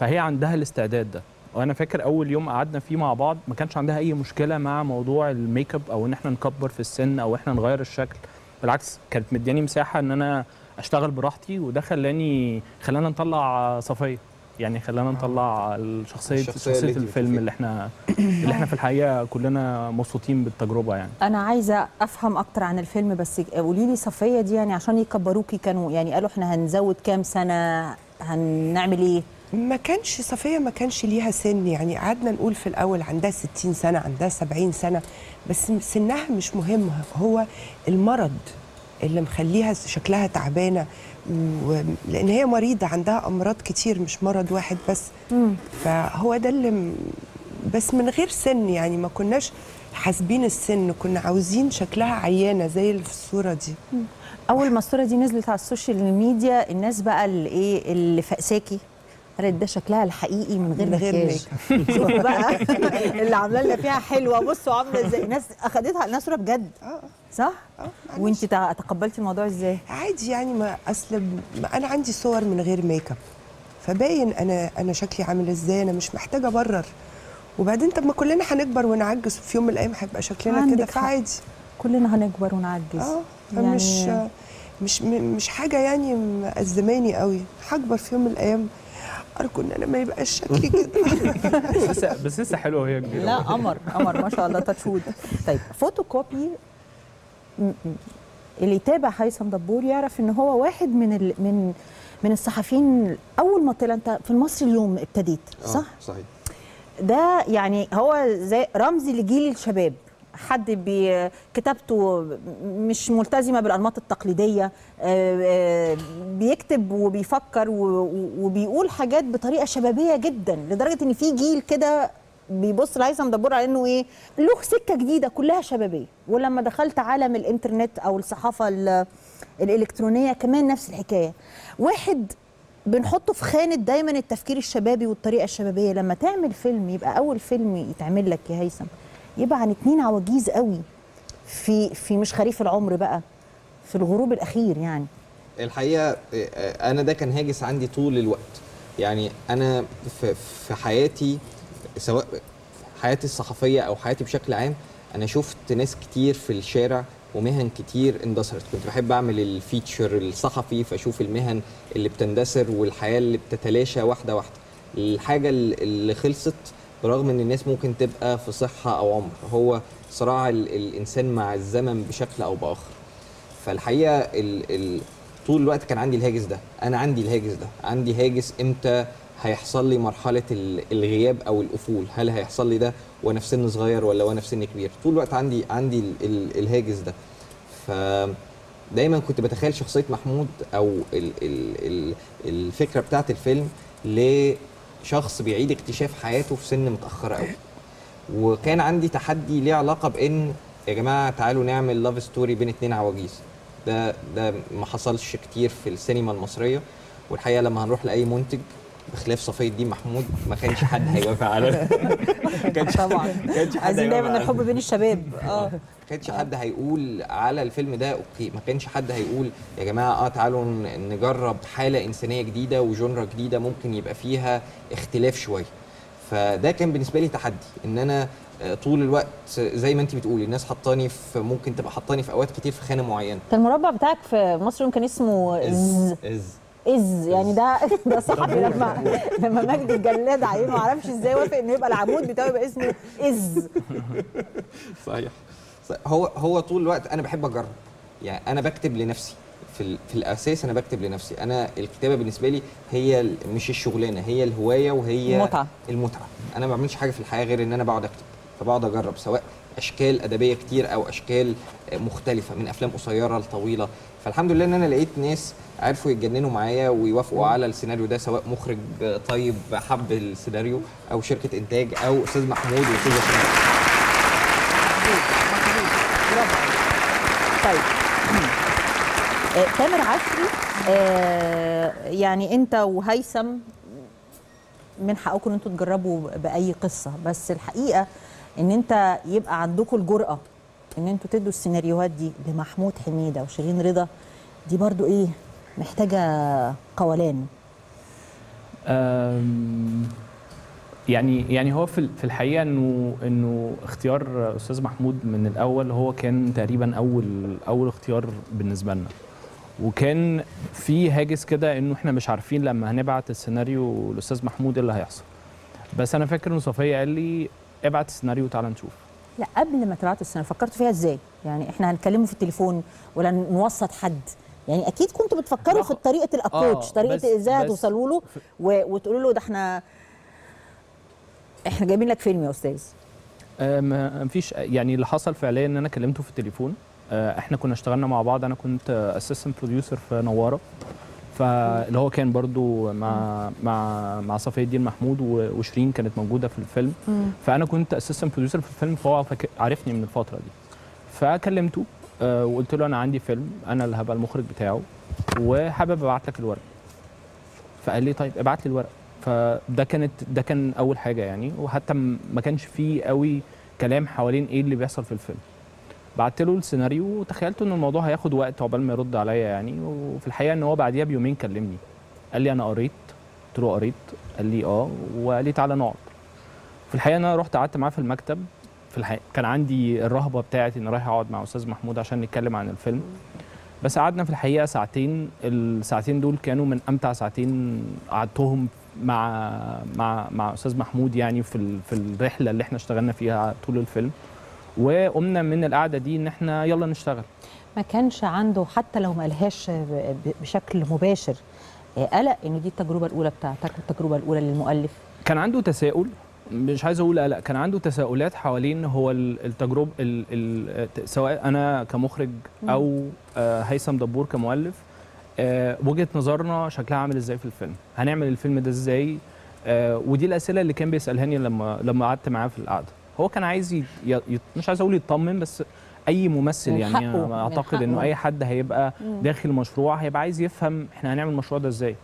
[SPEAKER 2] فهي عندها الاستعداد ده. وأنا فاكر اول يوم قعدنا فيه مع بعض ما كانش عندها اي مشكلة مع موضوع ال make up أو ان إحنا نكبر في السن أو إحنا نغير الشكل. بالعكس كانت مدياني مساحة ان أنا اشتغل براحتي وده خلاني خلانا نطلع صفيه يعني خلانا نطلع الشخصيه
[SPEAKER 5] الشخصية شخصية
[SPEAKER 2] الفيلم. اللي إحنا اللي إحنا في الحقيقة كلنا مبسوطين بالتجربة يعني.
[SPEAKER 1] أنا عايزة أفهم أكتر عن الفيلم بس قولي لي صفية دي يعني عشان يكبروكي كانوا يعني قالوا إحنا هنزود كام سنة هنعمل إيه؟
[SPEAKER 4] ما كانش صفية ما كانش ليها سن يعني قعدنا نقول في الأول عندها 60 سنة عندها 70 سنة بس سنها مش مهم هو المرض اللي مخليها شكلها تعبانة و... لأن هي مريضة عندها أمراض كتير مش مرض واحد بس. فهو ده اللي م... بس من غير سن يعني ما كناش حاسبين السن كنا عاوزين شكلها عيانة زي اللي في الصورة دي.
[SPEAKER 1] أول ما الصورة دي نزلت على ال social media الناس بقى اللي إيه اللي فقساكي قالت ده شكلها الحقيقي من غير
[SPEAKER 4] من غير
[SPEAKER 1] مكياج. شوفوا بقى اللي عامله لنا فيها حلوة. بصوا عاملة إزاي. الناس أخدتها. الناس صورة بجد.
[SPEAKER 4] آه
[SPEAKER 1] صح؟
[SPEAKER 4] آه.
[SPEAKER 1] وانت تقبلتي الموضوع إزاي؟
[SPEAKER 4] عادي يعني ما أصل ما أنا عندي صور من غير ميك أب. فباين أنا أنا شكلي عامل إزاي. أنا مش محتاجة أبرر. وبعدين طب ما كلنا هنكبر ونعجز. وفي يوم من الأيام هيبقى شكلنا كده. فعادي.
[SPEAKER 1] كلنا هنكبر ونعجز.
[SPEAKER 4] آه. فمش
[SPEAKER 1] يعني
[SPEAKER 4] مش م- مش حاجة يعني مأزماني قوي. هكبر في يوم من الأيام. ارجو ان أنا ما يبقاش شكلي كده.
[SPEAKER 2] بس لسه بس لسه حلوة وهي كبيرة.
[SPEAKER 1] لا قمر قمر ما شاء الله touch wood طيب فوتوكوبي م- م- اللي يتابع هيثم دبور يعرف إن هو واحد من ال من من الصحفيين أول ما طلع أنت في المصري اليوم ابتديت
[SPEAKER 5] آه،
[SPEAKER 1] صح؟
[SPEAKER 5] صحيح.
[SPEAKER 1] ده يعني هو زي رمز لجيل الشباب. حد بي كتابته مش ملتزمة بالأنماط التقليدية آه، آه، بيكتب وبيفكر وبيقول حاجات بطريقة شبابية جدا لدرجة إن في جيل كده بيبص لهيثم دبور على إنه إيه له سكة جديدة كلها شبابية. ولما دخلت عالم الإنترنت أو الصحافة ال- الإلكترونية كمان نفس الحكاية. واحد بنحطه في خانة دايما التفكير الشبابي والطريقة الشبابية. لما تعمل فيلم يبقى أول فيلم يتعمل لك يا هيثم يبقى عن اتنين عواجيز قوي في في مش خريف العمر بقى في الغروب الأخير يعني.
[SPEAKER 5] الحقيقة أنا ده كان هاجس عندي طول الوقت. يعني أنا في حياتي سواء حياتي الصحفية أو حياتي بشكل عام أنا شفت ناس كتير في الشارع ومهن كتير اندثرت. كنت بحب أعمل الفيتشر الصحفي فأشوف المهن اللي بتندثر والحياة اللي بتتلاشى واحدة واحدة. الحاجة اللي خلصت برغم إن الناس ممكن تبقى في صحة أو عمر هو صراع ال- الإنسان مع الزمن بشكل أو بآخر. فالحقيقة ال ال طول الوقت كان عندي الهاجس ده. أنا عندي الهاجس ده. عندي هاجس إمتى هيحصل لي مرحلة ال- الغياب أو الافول هل هيحصل لي ده وأنا في سن صغير ولا وأنا في سن كبير؟ طول الوقت عندي عندي ال ال الهاجس ده. ف دايما كنت بتخيل شخصية محمود أو ال ال ال الفكرة بتاعت الفيلم لشخص بيعيد اكتشاف حياته في سن متاخره قوي وكان عندي تحدي ليه علاقة بإن يا جماعة تعالوا نعمل love story بين اتنين عواجيز. ده ده ما حصلش كتير في السينما المصرية. والحقيقة لما هنروح لأي منتج بخلاف صفي الدين محمود ما كانش حد هيوافق على ما كانش
[SPEAKER 1] طبعا.
[SPEAKER 5] كانش
[SPEAKER 1] عايزين دايما الحب بين الشباب. آه.
[SPEAKER 5] ما كانش حد هيقول على الفيلم ده okay. ما كانش حد هيقول يا جماعة آه تعالوا نجرب حالة إنسانية جديدة وجونرا جديدة ممكن يبقى فيها اختلاف شوية. فده كان بالنسبة لي تحدي إن أنا آه، طول الوقت زي ما انت بتقولي الناس حطاني في ممكن تبقى حطاني في أوقات كتير في خانة معينة.
[SPEAKER 1] كان المربع بتاعك في مصر كان اسمه إز.
[SPEAKER 5] إز.
[SPEAKER 1] إز يعني ده ده صحفي لما لما مجدي الجلاد عليه ما أعرفش إزاي وافق إنه يبقى العمود بتاعه يبقى اسمه إز.
[SPEAKER 5] صحيح. هو هو طول الوقت أنا بحب أجرب. يعني أنا بكتب لنفسي. في ال- في الأساس أنا بكتب لنفسي. أنا الكتابة بالنسبة لي هي مش الشغلانة هي الهواية وهي
[SPEAKER 1] المتعة.
[SPEAKER 5] المتعة. أنا ما بعملش حاجة في الحياة غير إن أنا بقعد أكتب. فبقعد أجرب سواء أشكال أدبية كتير أو أشكال مختلفة من أفلام قصيرة لطويلة. فالحمد لله إن أنا لقيت ناس عرفوا يتجننوا معايا ويوافقوا على السيناريو ده سواء مخرج طيب حب السيناريو أو شركة إنتاج أو أستاذ محمود وأستاذ
[SPEAKER 1] طيب. آه، تامر عشري آه، يعني أنت وهيثم من حقكم إن أنتوا تجربوا بأي قصة بس الحقيقة إن أنت يبقى عندكم الجرأة إن أنتوا تدوا السيناريوهات دي لمحمود حميدة وشيرين رضا دي برضو إيه؟ محتاجة قولان
[SPEAKER 2] يعني يعني هو في في الحقيقة إنه إنه اختيار أستاذ محمود من الأول هو كان تقريبا أول أول اختيار بالنسبة لنا وكان في هاجس كده إنه إحنا مش عارفين لما هنبعت السيناريو للاستاذ محمود إيه اللي هيحصل بس أنا فاكر ان صفية قال لي ابعت السيناريو وتعالى نشوف
[SPEAKER 1] لا قبل ما تبعتوا السنة فكرتوا فيها إزاي؟ يعني إحنا هنكلمه في التليفون ولا نوسط حد؟ يعني أكيد كنتوا بتفكروا في طريقة
[SPEAKER 2] ال
[SPEAKER 1] approach
[SPEAKER 2] آه،
[SPEAKER 1] طريقة
[SPEAKER 2] إزاي
[SPEAKER 1] هتوصلوا له وتقولوا له ده إحنا إحنا جايبين لك فيلم يا أستاذ.
[SPEAKER 2] آه، ما فيش يعني اللي حصل فعليا إن أنا كلمته في التليفون. آه، إحنا كنا اشتغلنا مع بعض. أنا كنت assistant producer في نوارة. فاللي هو كان برضو مع مع مع صفي الدين محمود وشيرين كانت موجودة في الفيلم. فأنا كنت assistant producer في الفيلم فهو عارفني من الفترة دي. فكلمته. وقلت له أنا عندي فيلم أنا اللي هبقى المخرج بتاعه وحابب أبعت لك الورق. فقال لي طيب ابعت لي الورق. فده كانت ده كان أول حاجة يعني. وحتى ما كانش فيه قوي كلام حوالين إيه اللي بيحصل في الفيلم. بعت له السيناريو وتخيلت إن الموضوع هياخد وقت عقبال ما يرد عليا يعني. وفي الحقيقة إن هو بعديها بيومين كلمني. قال لي أنا قريت. قلت له قريت. قال لي آه. وقال لي تعالى نقعد. في الحقيقة أنا رحت قعدت معاه في المكتب. في الحقيقة. كان عندي الرهبة بتاعتي ان رايح أقعد مع أستاذ محمود عشان نتكلم عن الفيلم. بس قعدنا في الحقيقة ساعتين. الساعتين دول كانوا من أمتع ساعتين قعدتهم مع مع مع أستاذ محمود يعني في في الرحلة اللي إحنا اشتغلنا فيها طول الفيلم. وقمنا من القعدة دي إن إحنا يلا نشتغل.
[SPEAKER 1] ما كانش عنده حتى لو ما قالهاش بشكل مباشر آه، قلق انه دي التجربة الأولى بتاعتك والتجربه الأولى للمؤلف.
[SPEAKER 2] كان عنده تساؤل. مش عايز أقول قلق كان عنده تساؤلات حوالين هو ال- التجربه ال ال سواء أنا كمخرج أو آه، هيثم دبور كمؤلف آه، وجهة نظرنا شكلها عامل إزاي في الفيلم؟ هنعمل الفيلم ده إزاي؟ آه، ودي الأسئلة اللي كان بيسألهاني لما لما قعدت معاه في القعدة. هو كان عايز ي... ي... مش عايز أقول يطمن بس أي ممثل يعني
[SPEAKER 1] أعتقد.
[SPEAKER 2] إنه أي حد هيبقى داخل مشروع هيبقى عايز يفهم إحنا هنعمل المشروع ده إزاي.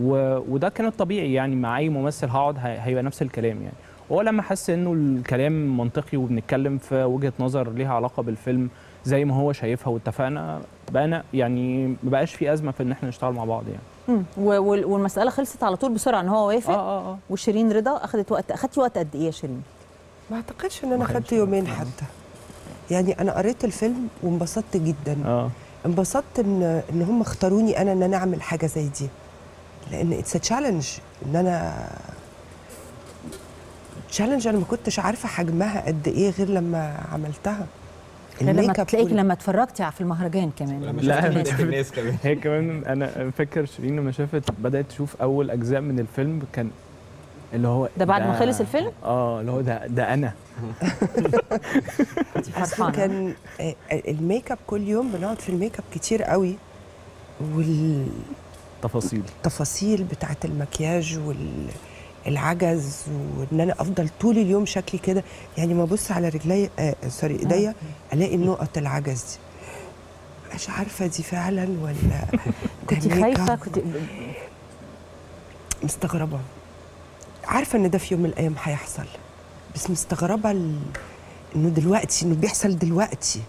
[SPEAKER 2] و... وده كان الطبيعي يعني مع أي ممثل هقعد هي- هيبقى نفس الكلام يعني. هو لما حس إنه الكلام منطقي وبنتكلم في وجهة نظر ليها علاقة بالفيلم زي ما هو شايفها واتفقنا بقى يعني ما بقاش في أزمة في إن إحنا نشتغل مع بعض يعني.
[SPEAKER 1] مم. و- وال- والمسألة خلصت على طول بسرعة إن هو وافق.
[SPEAKER 2] آه آه
[SPEAKER 1] وشيرين رضا اخذت وقت اخذتي وقت قد إيه يا شيرين؟
[SPEAKER 4] ما أعتقدش إن أنا
[SPEAKER 2] ما
[SPEAKER 4] خدت
[SPEAKER 2] كانش
[SPEAKER 4] يومين. حتى. يعني أنا قريت الفيلم وانبسطت جدا.
[SPEAKER 2] آه.
[SPEAKER 4] انبسطت ان إن هم اختاروني أنا إن أنا أعمل حاجة زي دي. لأن it's challenge إن أنا challenge أنا ما كنتش عارفة حجمها قد إيه غير لما عملتها.
[SPEAKER 1] لما
[SPEAKER 4] وال-
[SPEAKER 1] لما اتفرجتي في المهرجان كمان
[SPEAKER 5] لما
[SPEAKER 2] لا،
[SPEAKER 5] الناس. كمان
[SPEAKER 2] هي كمان أنا فاكر شيرين لما شافت بدأت تشوف أول أجزاء من الفيلم كان اللي هو
[SPEAKER 1] ده بعد ما خلص الفيلم؟
[SPEAKER 2] آه اللي هو ده ده
[SPEAKER 4] أنا.
[SPEAKER 1] فرحانة.
[SPEAKER 4] كان ال make up كل يوم بنقعد في ال make up كتير قوي والتفاصيل
[SPEAKER 2] تفاصيل
[SPEAKER 4] بتاعت المكياج والعجز وإن أنا أفضل طول اليوم شكلي كده. يعني ما أبص على رجلي آه sorry إيديا ألاقي نقط العجز. دي مش عارفة دي فعلا ولا
[SPEAKER 1] كنت
[SPEAKER 4] خايفة.
[SPEAKER 1] كنت
[SPEAKER 4] مستغربة. عارفة إن ده في يوم من الأيام هيحصل. بس مستغربة ال... إنه دلوقتي إنه بيحصل دلوقتي.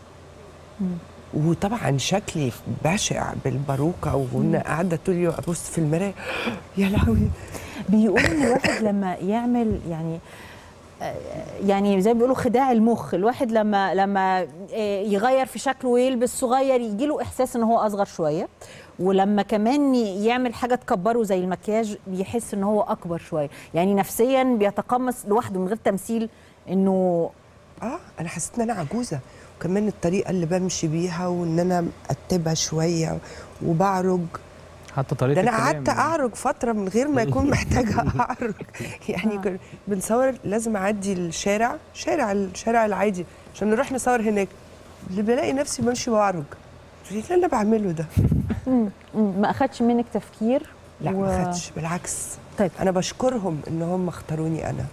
[SPEAKER 4] وطبعا شكلي بشع بالباروكة وأنا قاعدة طول اليوم ابص في المراية. يا لهوي.
[SPEAKER 1] بيقول إن الواحد لما يعمل يعني يعني زي ما بيقولوا خداع المخ الواحد لما لما آه، يغير في شكله ويلبس صغير يجي له إحساس إن هو أصغر شوية. ولما كمان يعمل حاجة تكبره زي المكياج بيحس إن هو أكبر شوية. يعني نفسيا بيتقمص لوحده من غير تمثيل إنه
[SPEAKER 4] آه أنا حسيت إن أنا عجوزة. وكمان الطريقة اللي بمشي بيها وإن أنا مقتبه شوية وبعرج.
[SPEAKER 2] حتى طريقة
[SPEAKER 4] ده
[SPEAKER 2] أنا
[SPEAKER 4] قعدت أعرج فترة من غير ما يكون محتاجة أعرج. يعني بنصور لازم أعدي الشارع شارع الشارع العادي عشان نروح نصور هناك. اللي بلاقي نفسي بمشي وأعرج. إيه اللي أنا بعمله ده؟
[SPEAKER 1] ما أخدش منك تفكير
[SPEAKER 4] لا
[SPEAKER 1] و-
[SPEAKER 4] ما خدش بالعكس.
[SPEAKER 1] طيب.
[SPEAKER 4] أنا بشكرهم إن هم اختاروني أنا.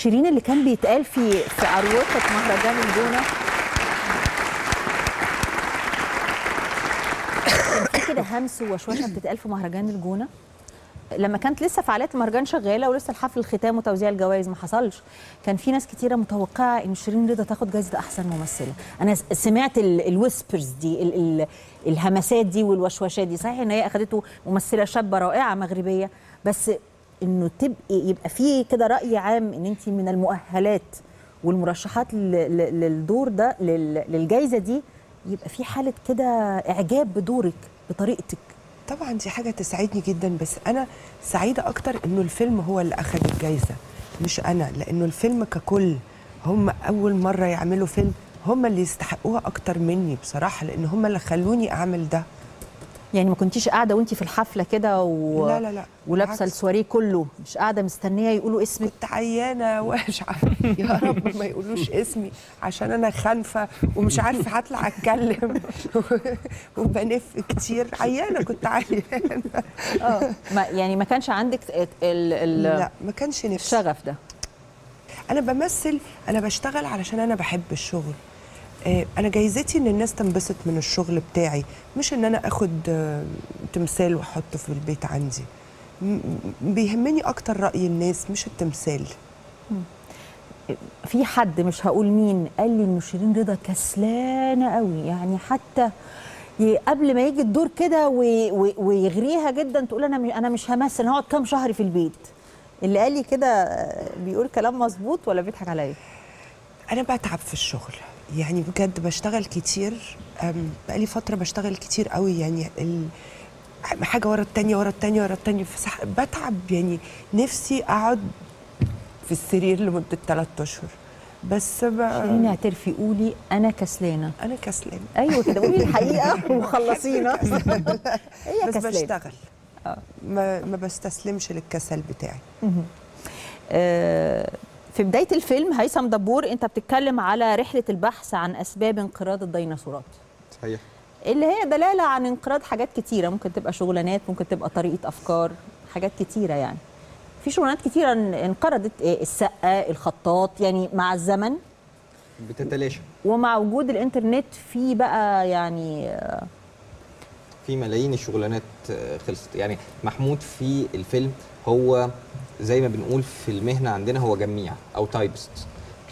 [SPEAKER 1] شيرين اللي كان بيتقال في في اروقه مهرجان الجونة. كان في كده همس وشوشه بتتقال في مهرجان الجونة. لما كانت لسه فعاليات المهرجان شغالة ولسه الحفل الختام وتوزيع الجوائز ما حصلش كان في ناس كتيرة متوقعة إن شيرين رضا تاخد جائزه أحسن ممثلة. أنا سمعت الويسبرز دي ال ال الهمسات دي والوشوشات دي. صحيح إن هي أخدته ممثلة شابة رائعة مغربية بس إنه تبقي يبقى في كده رأي عام إن انت من المؤهلات والمرشحات للدور ده لل- للجائزه دي يبقى في حالة كده إعجاب بدورك بطريقتك.
[SPEAKER 4] طبعا دي حاجة تسعدني جدا بس أنا سعيدة أكتر إنه الفيلم هو اللي اخذ الجايزة مش أنا لأنه الفيلم ككل هم أول مرة يعملوا فيلم هم اللي يستحقوها أكتر مني بصراحة لأن هم اللي خلوني أعمل ده.
[SPEAKER 1] يعني ما كنتيش قاعدة وانت في الحفلة كده و...
[SPEAKER 4] لا لا لا ولابسة.
[SPEAKER 1] السواريه كله مش قاعدة مستنية يقولوا اسمك
[SPEAKER 4] كنت عيانة ومش عارفة. يا رب ما يقولوش اسمي عشان أنا خانفه ومش عارفة هطلع أتكلم. وبنف كتير. عيانة كنت عيانة.
[SPEAKER 1] آه ما يعني ما كانش عندك ال... ال...
[SPEAKER 4] لا ما كانش نفسي.
[SPEAKER 1] الشغف ده؟
[SPEAKER 4] أنا بمثل أنا بشتغل علشان أنا بحب الشغل. أنا جايزتي إن الناس تنبسط من الشغل بتاعي مش إن أنا آخد آه، تمثال وأحطه في البيت عندي. بيهمني أكتر رأي الناس مش التمثال.
[SPEAKER 1] في حد مش هقول مين قال لي انه شيرين رضا كسلانة قوي يعني حتى قبل ما يجي الدور كده وي- وي- ويغريها جدا تقول أنا مش- أنا مش همثل أنا هقعد كام شهر في البيت. اللي قال لي كده آه، بيقول كلام مظبوط ولا بيضحك عليا؟
[SPEAKER 4] أنا بتعب في الشغل. يعني بجد بشتغل كتير بقالي فترة بشتغل كتير قوي يعني ال... حاجة ورا التانية ورا التانية ورا التانية فصح... بتعب يعني نفسي أقعد في السرير لمدة ثلاثة أشهر. بس ب...
[SPEAKER 1] شيرين اعترفي قولي أنا كسلانة.
[SPEAKER 4] أنا كسلانة.
[SPEAKER 1] أيوه كده قولي الحقيقة وخلصينا. هي
[SPEAKER 4] بس
[SPEAKER 1] كسلانة.
[SPEAKER 4] بشتغل. ما ما بستسلمش للكسل بتاعي.
[SPEAKER 1] آه، في بداية الفيلم هيثم دبور أنت بتتكلم على رحلة البحث عن أسباب انقراض الديناصورات.
[SPEAKER 5] صحيح.
[SPEAKER 1] اللي هي دلالة عن انقراض حاجات كتيرة ممكن تبقى شغلانات ممكن تبقى طريقة أفكار حاجات كتيرة يعني. في شغلانات كتيرة إن- انقرضت إيه، السقة الخطاط يعني مع الزمن.
[SPEAKER 5] بتتلاشى.
[SPEAKER 1] ومع وجود الإنترنت في بقى يعني
[SPEAKER 5] في ملايين الشغلانات آه، خلصت. يعني محمود في الفيلم هو زي ما بنقول في المهنة عندنا هو جميع أو تايبست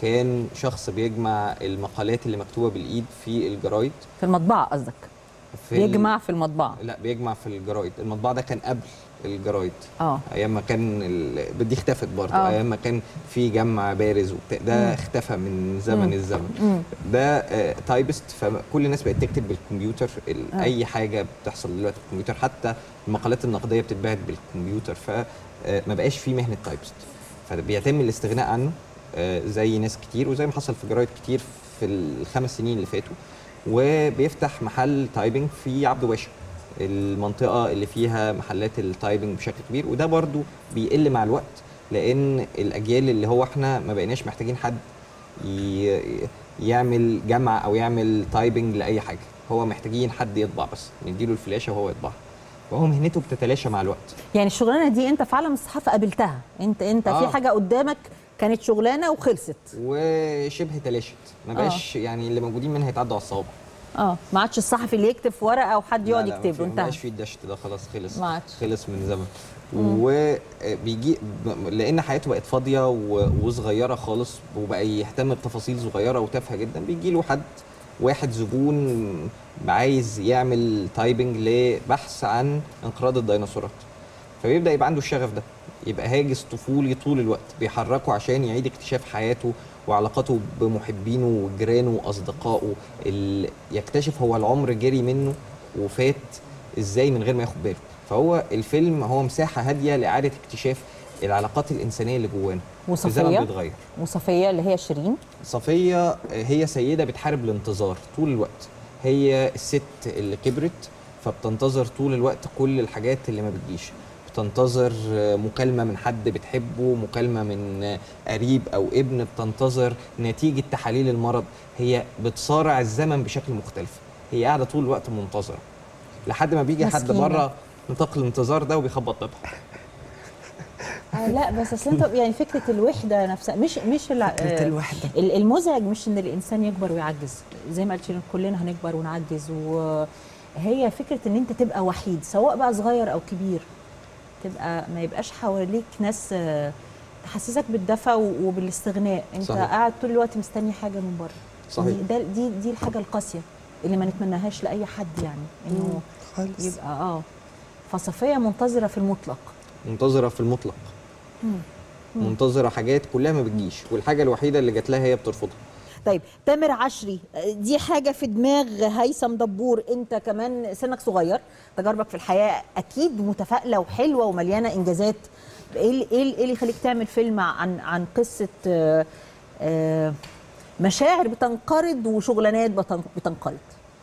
[SPEAKER 5] كان شخص بيجمع المقالات اللي مكتوبة بالإيد في الجرايد.
[SPEAKER 1] في المطبعة قصدك؟
[SPEAKER 5] في
[SPEAKER 1] بيجمع في المطبعة.
[SPEAKER 5] لا بيجمع في الجرايد. المطبعة ده كان قبل الجرايد.
[SPEAKER 1] آه.
[SPEAKER 5] أيام ما كان ال... دي اختفت برضه.
[SPEAKER 1] آه.
[SPEAKER 5] أيام ما كان في جمع بارز وبتاع ده اختفى من زمن الزمن.
[SPEAKER 1] مم.
[SPEAKER 5] ده آه، typist فكل الناس بقت تكتب بالكمبيوتر. ال-
[SPEAKER 1] آه.
[SPEAKER 5] أي حاجة بتحصل دلوقتي بالكمبيوتر حتى المقالات النقدية بتتباعت بالكمبيوتر. فما بقاش في مهنة typist فبيتم الاستغناء عنه آه، زي ناس كتير وزي ما حصل في جرايد كتير في الخمس سنين اللي فاتوا وبيفتح محل typing في عبده باشا المنطقة اللي فيها محلات ال typing بشكل كبير. وده برضو بيقل مع الوقت لأن الأجيال اللي هو إحنا ما بقيناش محتاجين حد يعمل جمع أو يعمل typing لأي حاجة. هو محتاجين حد يطبع بس نديله الفلاشة وهو يطبعها. وهو مهنته بتتلاشى مع الوقت.
[SPEAKER 1] يعني الشغلانة دي انت في عالم الصحافه قابلتها. انت انت
[SPEAKER 5] آه.
[SPEAKER 1] في حاجة قدامك كانت شغلانة وخلصت.
[SPEAKER 5] وشبه تلاشت. ما بقاش يعني اللي موجودين منها يتعدوا على الصوابع.
[SPEAKER 1] آه. ما عادش الصحفي اللي يكتب في ورقة وحد يقعد يكتب. له
[SPEAKER 5] ما
[SPEAKER 1] انتهى
[SPEAKER 5] بقاش في الدشت ده خلاص خلص.
[SPEAKER 1] ما عادش.
[SPEAKER 5] خلص من زمن. وبيجي لأن حياته بقت فاضية وصغيرة خالص وبقى يهتم بتفاصيل صغيرة وتافهة جدا بيجي له حد واحد زبون عايز يعمل تايبنج لبحث عن انقراض الديناصورات. فبيبدأ يبقى عنده الشغف ده يبقى هاجس طفولي طول الوقت بيحركه عشان يعيد اكتشاف حياته وعلاقاته بمحبينه وجيرانه وأصدقائه ال- يكتشف هو العمر جري منه وفات إزاي من غير ما ياخد باله. فهو الفيلم هو مساحة هادية لإعادة اكتشاف العلاقات الإنسانية اللي جوانا؟ زمن بيتغير.
[SPEAKER 1] وصفية اللي هي شيرين؟
[SPEAKER 5] صفية هي سيدة بتحارب الانتظار طول الوقت. هي الست اللي كبرت فبتنتظر طول الوقت كل الحاجات اللي ما بتجيش. بتنتظر مكالمة من حد بتحبه مكالمة من قريب أو ابن. بتنتظر نتيجة تحاليل المرض. هي بتصارع الزمن بشكل مختلف. هي قاعدة طول الوقت منتظرة. لحد ما بيجي حد. بره نطاق الانتظار ده وبيخبط بابها
[SPEAKER 1] آه لا بس أصل أنت يعني فكرة الوحدة نفسها مش مش
[SPEAKER 4] فكرة
[SPEAKER 1] آه،
[SPEAKER 4] الوحدة.
[SPEAKER 1] ال- المزعج مش إن الإنسان يكبر ويعجز زي ما قلت كلنا هنكبر ونعجز وهي فكرة إن أنت تبقى وحيد سواء بقى صغير أو كبير تبقى ما يبقاش حواليك ناس آه، تحسسك بالدفى وبالاستغناء أنت
[SPEAKER 5] صحيح.
[SPEAKER 1] قاعد طول الوقت مستني حاجة من بره
[SPEAKER 5] صحيح.
[SPEAKER 1] دي- ده دي دي الحاجة القاسية اللي ما نتمناهاش لأي حد يعني
[SPEAKER 4] إنه
[SPEAKER 1] يبقى آه فصفية منتظرة في المطلق
[SPEAKER 5] منتظرة في المطلق. منتظرة حاجات كلها ما بتجيش والحاجة الوحيدة اللي جات لها هي بترفضها.
[SPEAKER 1] طيب تامر عشري دي حاجة في دماغ هيثم دبور انت كمان سنك صغير تجاربك في الحياة أكيد متفائلة وحلوة ومليانة إنجازات. إيه اللي- إيه اللي إيه يخليك تعمل فيلم عن عن قصة آه، آه، مشاعر بتنقرض وشغلانات بتن- بتنقرض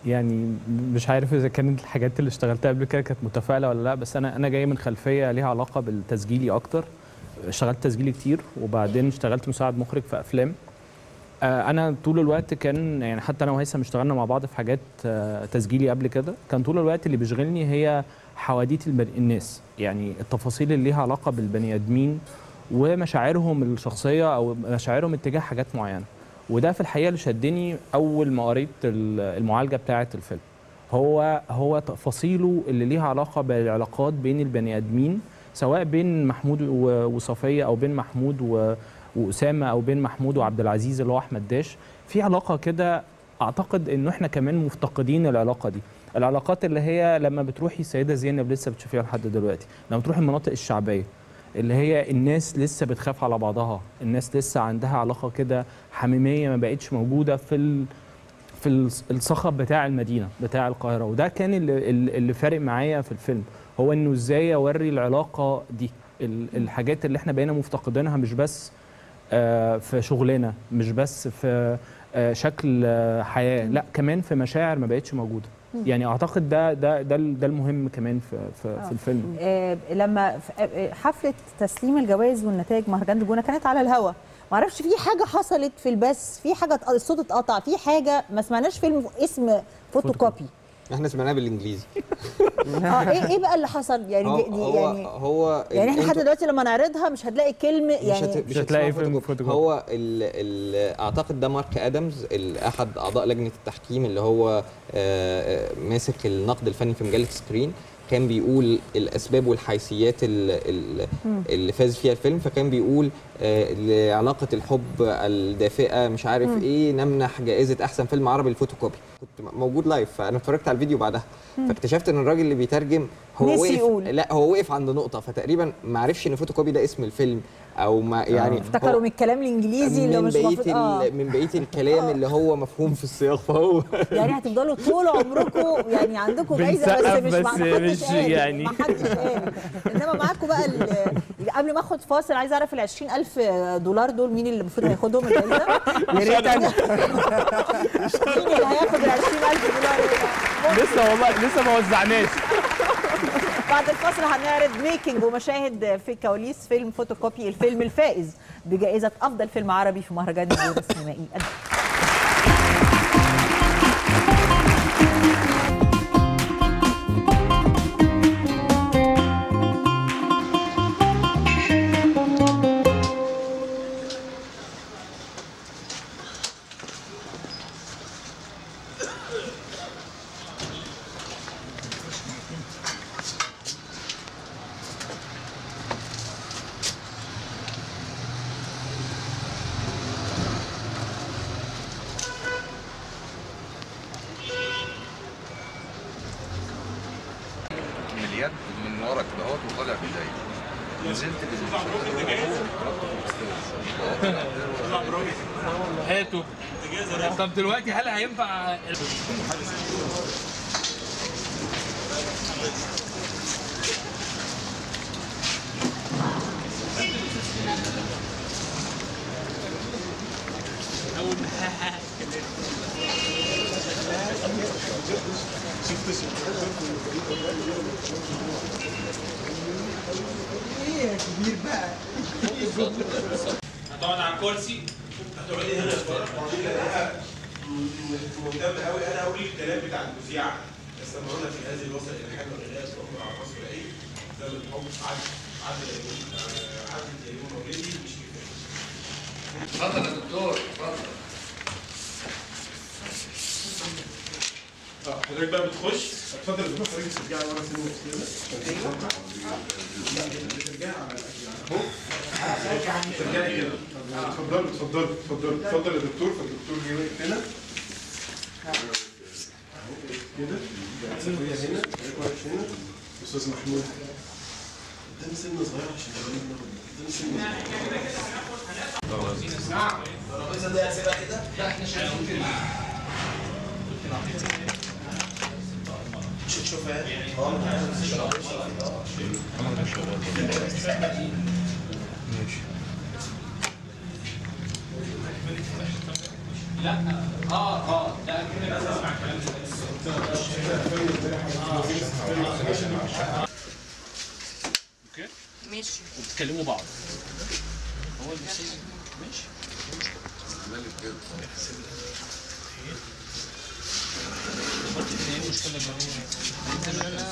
[SPEAKER 2] يعني مش عارف إذا كانت الحاجات اللي اشتغلتها قبل كده كانت متفائله ولا لأ بس أنا أنا جاي من خلفية ليها علاقة بالتسجيلي أكتر. اشتغلت تسجيلي كتير وبعدين اشتغلت مساعد مخرج في أفلام. آه، أنا طول الوقت كان يعني حتى أنا وهيثم اشتغلنا مع بعض في حاجات آه، تسجيلي قبل كده. كان طول الوقت اللي بيشغلني هي حواديت الناس يعني التفاصيل اللي ليها علاقة بالبني آدمين ومشاعرهم الشخصية أو مشاعرهم اتجاه حاجات معينة. وده في الحقيقة اللي شدني أول ما قريت ال- المعالجة بتاعة الفيلم. هو هو تفاصيله اللي ليها علاقة بالعلاقات بين البني آدمين سواء بين محمود وصفية أو بين محمود وأسامة أو بين محمود وعبد العزيز اللي هو أحمد داش. في علاقة كده أعتقد إنه إحنا كمان مفتقدين العلاقة دي. العلاقات اللي هي لما بتروحي السيدة زينب لسه بتشوفيها لحد دلوقتي لما تروحي المناطق الشعبية. اللي هي الناس لسه بتخاف على بعضها. الناس لسه عندها علاقة كده حميمية ما بقتش موجودة في ال... في الص- الصخب بتاع المدينة بتاع القاهرة. وده كان اللي, اللي فارق معايا في الفيلم. هو إنه إزاي أوري العلاقة دي؟ ال- الحاجات اللي إحنا بقينا مفتقدينها مش بس آه، في شغلنا مش بس في آه، شكل آه، حياة. لا كمان في مشاعر ما بقتش موجودة. يعني أعتقد ده ده ده ده المهم كمان في في, في الفيلم.
[SPEAKER 1] آه، لما ف- آه، حفلة تسليم الجوائز والنتائج مهرجان الجونه كانت على الهوا. ما أعرفش في حاجة حصلت في البث في حاجة الصوت اتقطع في حاجة ما سمعناش فيلم اسم فوتوكوبي.
[SPEAKER 5] إحنا سمعناها بالانجليزي
[SPEAKER 1] آه إيه إيه بقى اللي حصل يعني
[SPEAKER 5] هو
[SPEAKER 1] دي دي
[SPEAKER 5] هو
[SPEAKER 1] يعني
[SPEAKER 5] هو
[SPEAKER 1] يعني إحنا
[SPEAKER 5] انتوا-
[SPEAKER 1] دلوقتي لما نعرضها مش هتلاقي كلمة
[SPEAKER 5] مش,
[SPEAKER 1] يعني
[SPEAKER 5] هت... مش,
[SPEAKER 2] مش هتلاقي فيلم.
[SPEAKER 5] فوتوكوبي. هو ال... ال... أعتقد ده مارك آدمز ال- أحد أعضاء لجنة التحكيم اللي هو آه، آه، ماسك النقد الفني في مجلة سكرين كان بيقول الأسباب والحيثيات ال- ال- اللي فاز فيها الفيلم فكان بيقول آه، لعلاقة الحب الدافئة مش عارف إيه نمنح جائزة أحسن فيلم عربي الفوتوكوبي. كنت موجود live فأنا اتفرجت على الفيديو بعدها. فاكتشفت إن الراجل اللي بيترجم هو وقف. لا هو وقف عند نقطة فتقريبا ما عرفش إن فوتوكوبي ده اسم الفيلم. أو ما يعني
[SPEAKER 1] افتكروا من الكلام الإنجليزي اللي
[SPEAKER 5] من
[SPEAKER 1] مش بقية آه
[SPEAKER 5] ال- من بقية الكلام اللي هو مفهوم في السياق فهو
[SPEAKER 1] يعني هتفضلوا طول عمركم يعني عندكم جايزه بس مش
[SPEAKER 2] بس مش يعني.
[SPEAKER 1] ما حدش قال إنما معاكم بقى قبل ما آخد فاصل عايز أعرف ال 20000 دولار دول مين اللي المفروض هياخدهم الجايزه؟
[SPEAKER 4] يا ريت أنا
[SPEAKER 1] مين اللي هياخد ال 20000 دولار؟
[SPEAKER 2] لسه والله لسه ما وزعناش
[SPEAKER 1] بعد الفاصل هنعرض making ومشاهد في كواليس فيلم فوتوكوبي الفيلم الفائز بجائزة أفضل فيلم عربي في مهرجان الجونه السينمائي.
[SPEAKER 8] اليد من ورا كده أهوت وطالع بدايه نزلت
[SPEAKER 9] هاتوا. طب دلوقتي هل هينفع هتقعد على الكرسي هتقعدي هنا
[SPEAKER 10] مهتم قوي أنا أقول الكلام بتاع المذيعه استمعونا في هذه الوسائل الحلوه الغنائيه الصغيره على مصر العيد ده بالحب عدل عدل آه، عدل يمين مولدي مش كفايه
[SPEAKER 8] اتفضل يا دكتور اتفضل
[SPEAKER 10] حضرتك بقى بتخش. اتفضل يا دكتور حضرتك ترجعي ورا سن كده ترجعي على اهو ترجعي كده. اتفضلوا اتفضلوا اتفضلوا اتفضل يا دكتور فالدكتور جه واقف هنا. كده. صفية هنا واقف هنا أستاذ محمود. قدام سن صغير عشان قدام سن صغير
[SPEAKER 7] الترابيزه دي هسيبها كده. لا إحنا شايفين مش آه
[SPEAKER 8] ماشي
[SPEAKER 9] لا آه آه لا كده بس اسمع الكلام أوكي
[SPEAKER 11] ماشي
[SPEAKER 9] وبتكلموا بعض هو المسج ماشي Ang Ayos talaga. Ayos talaga.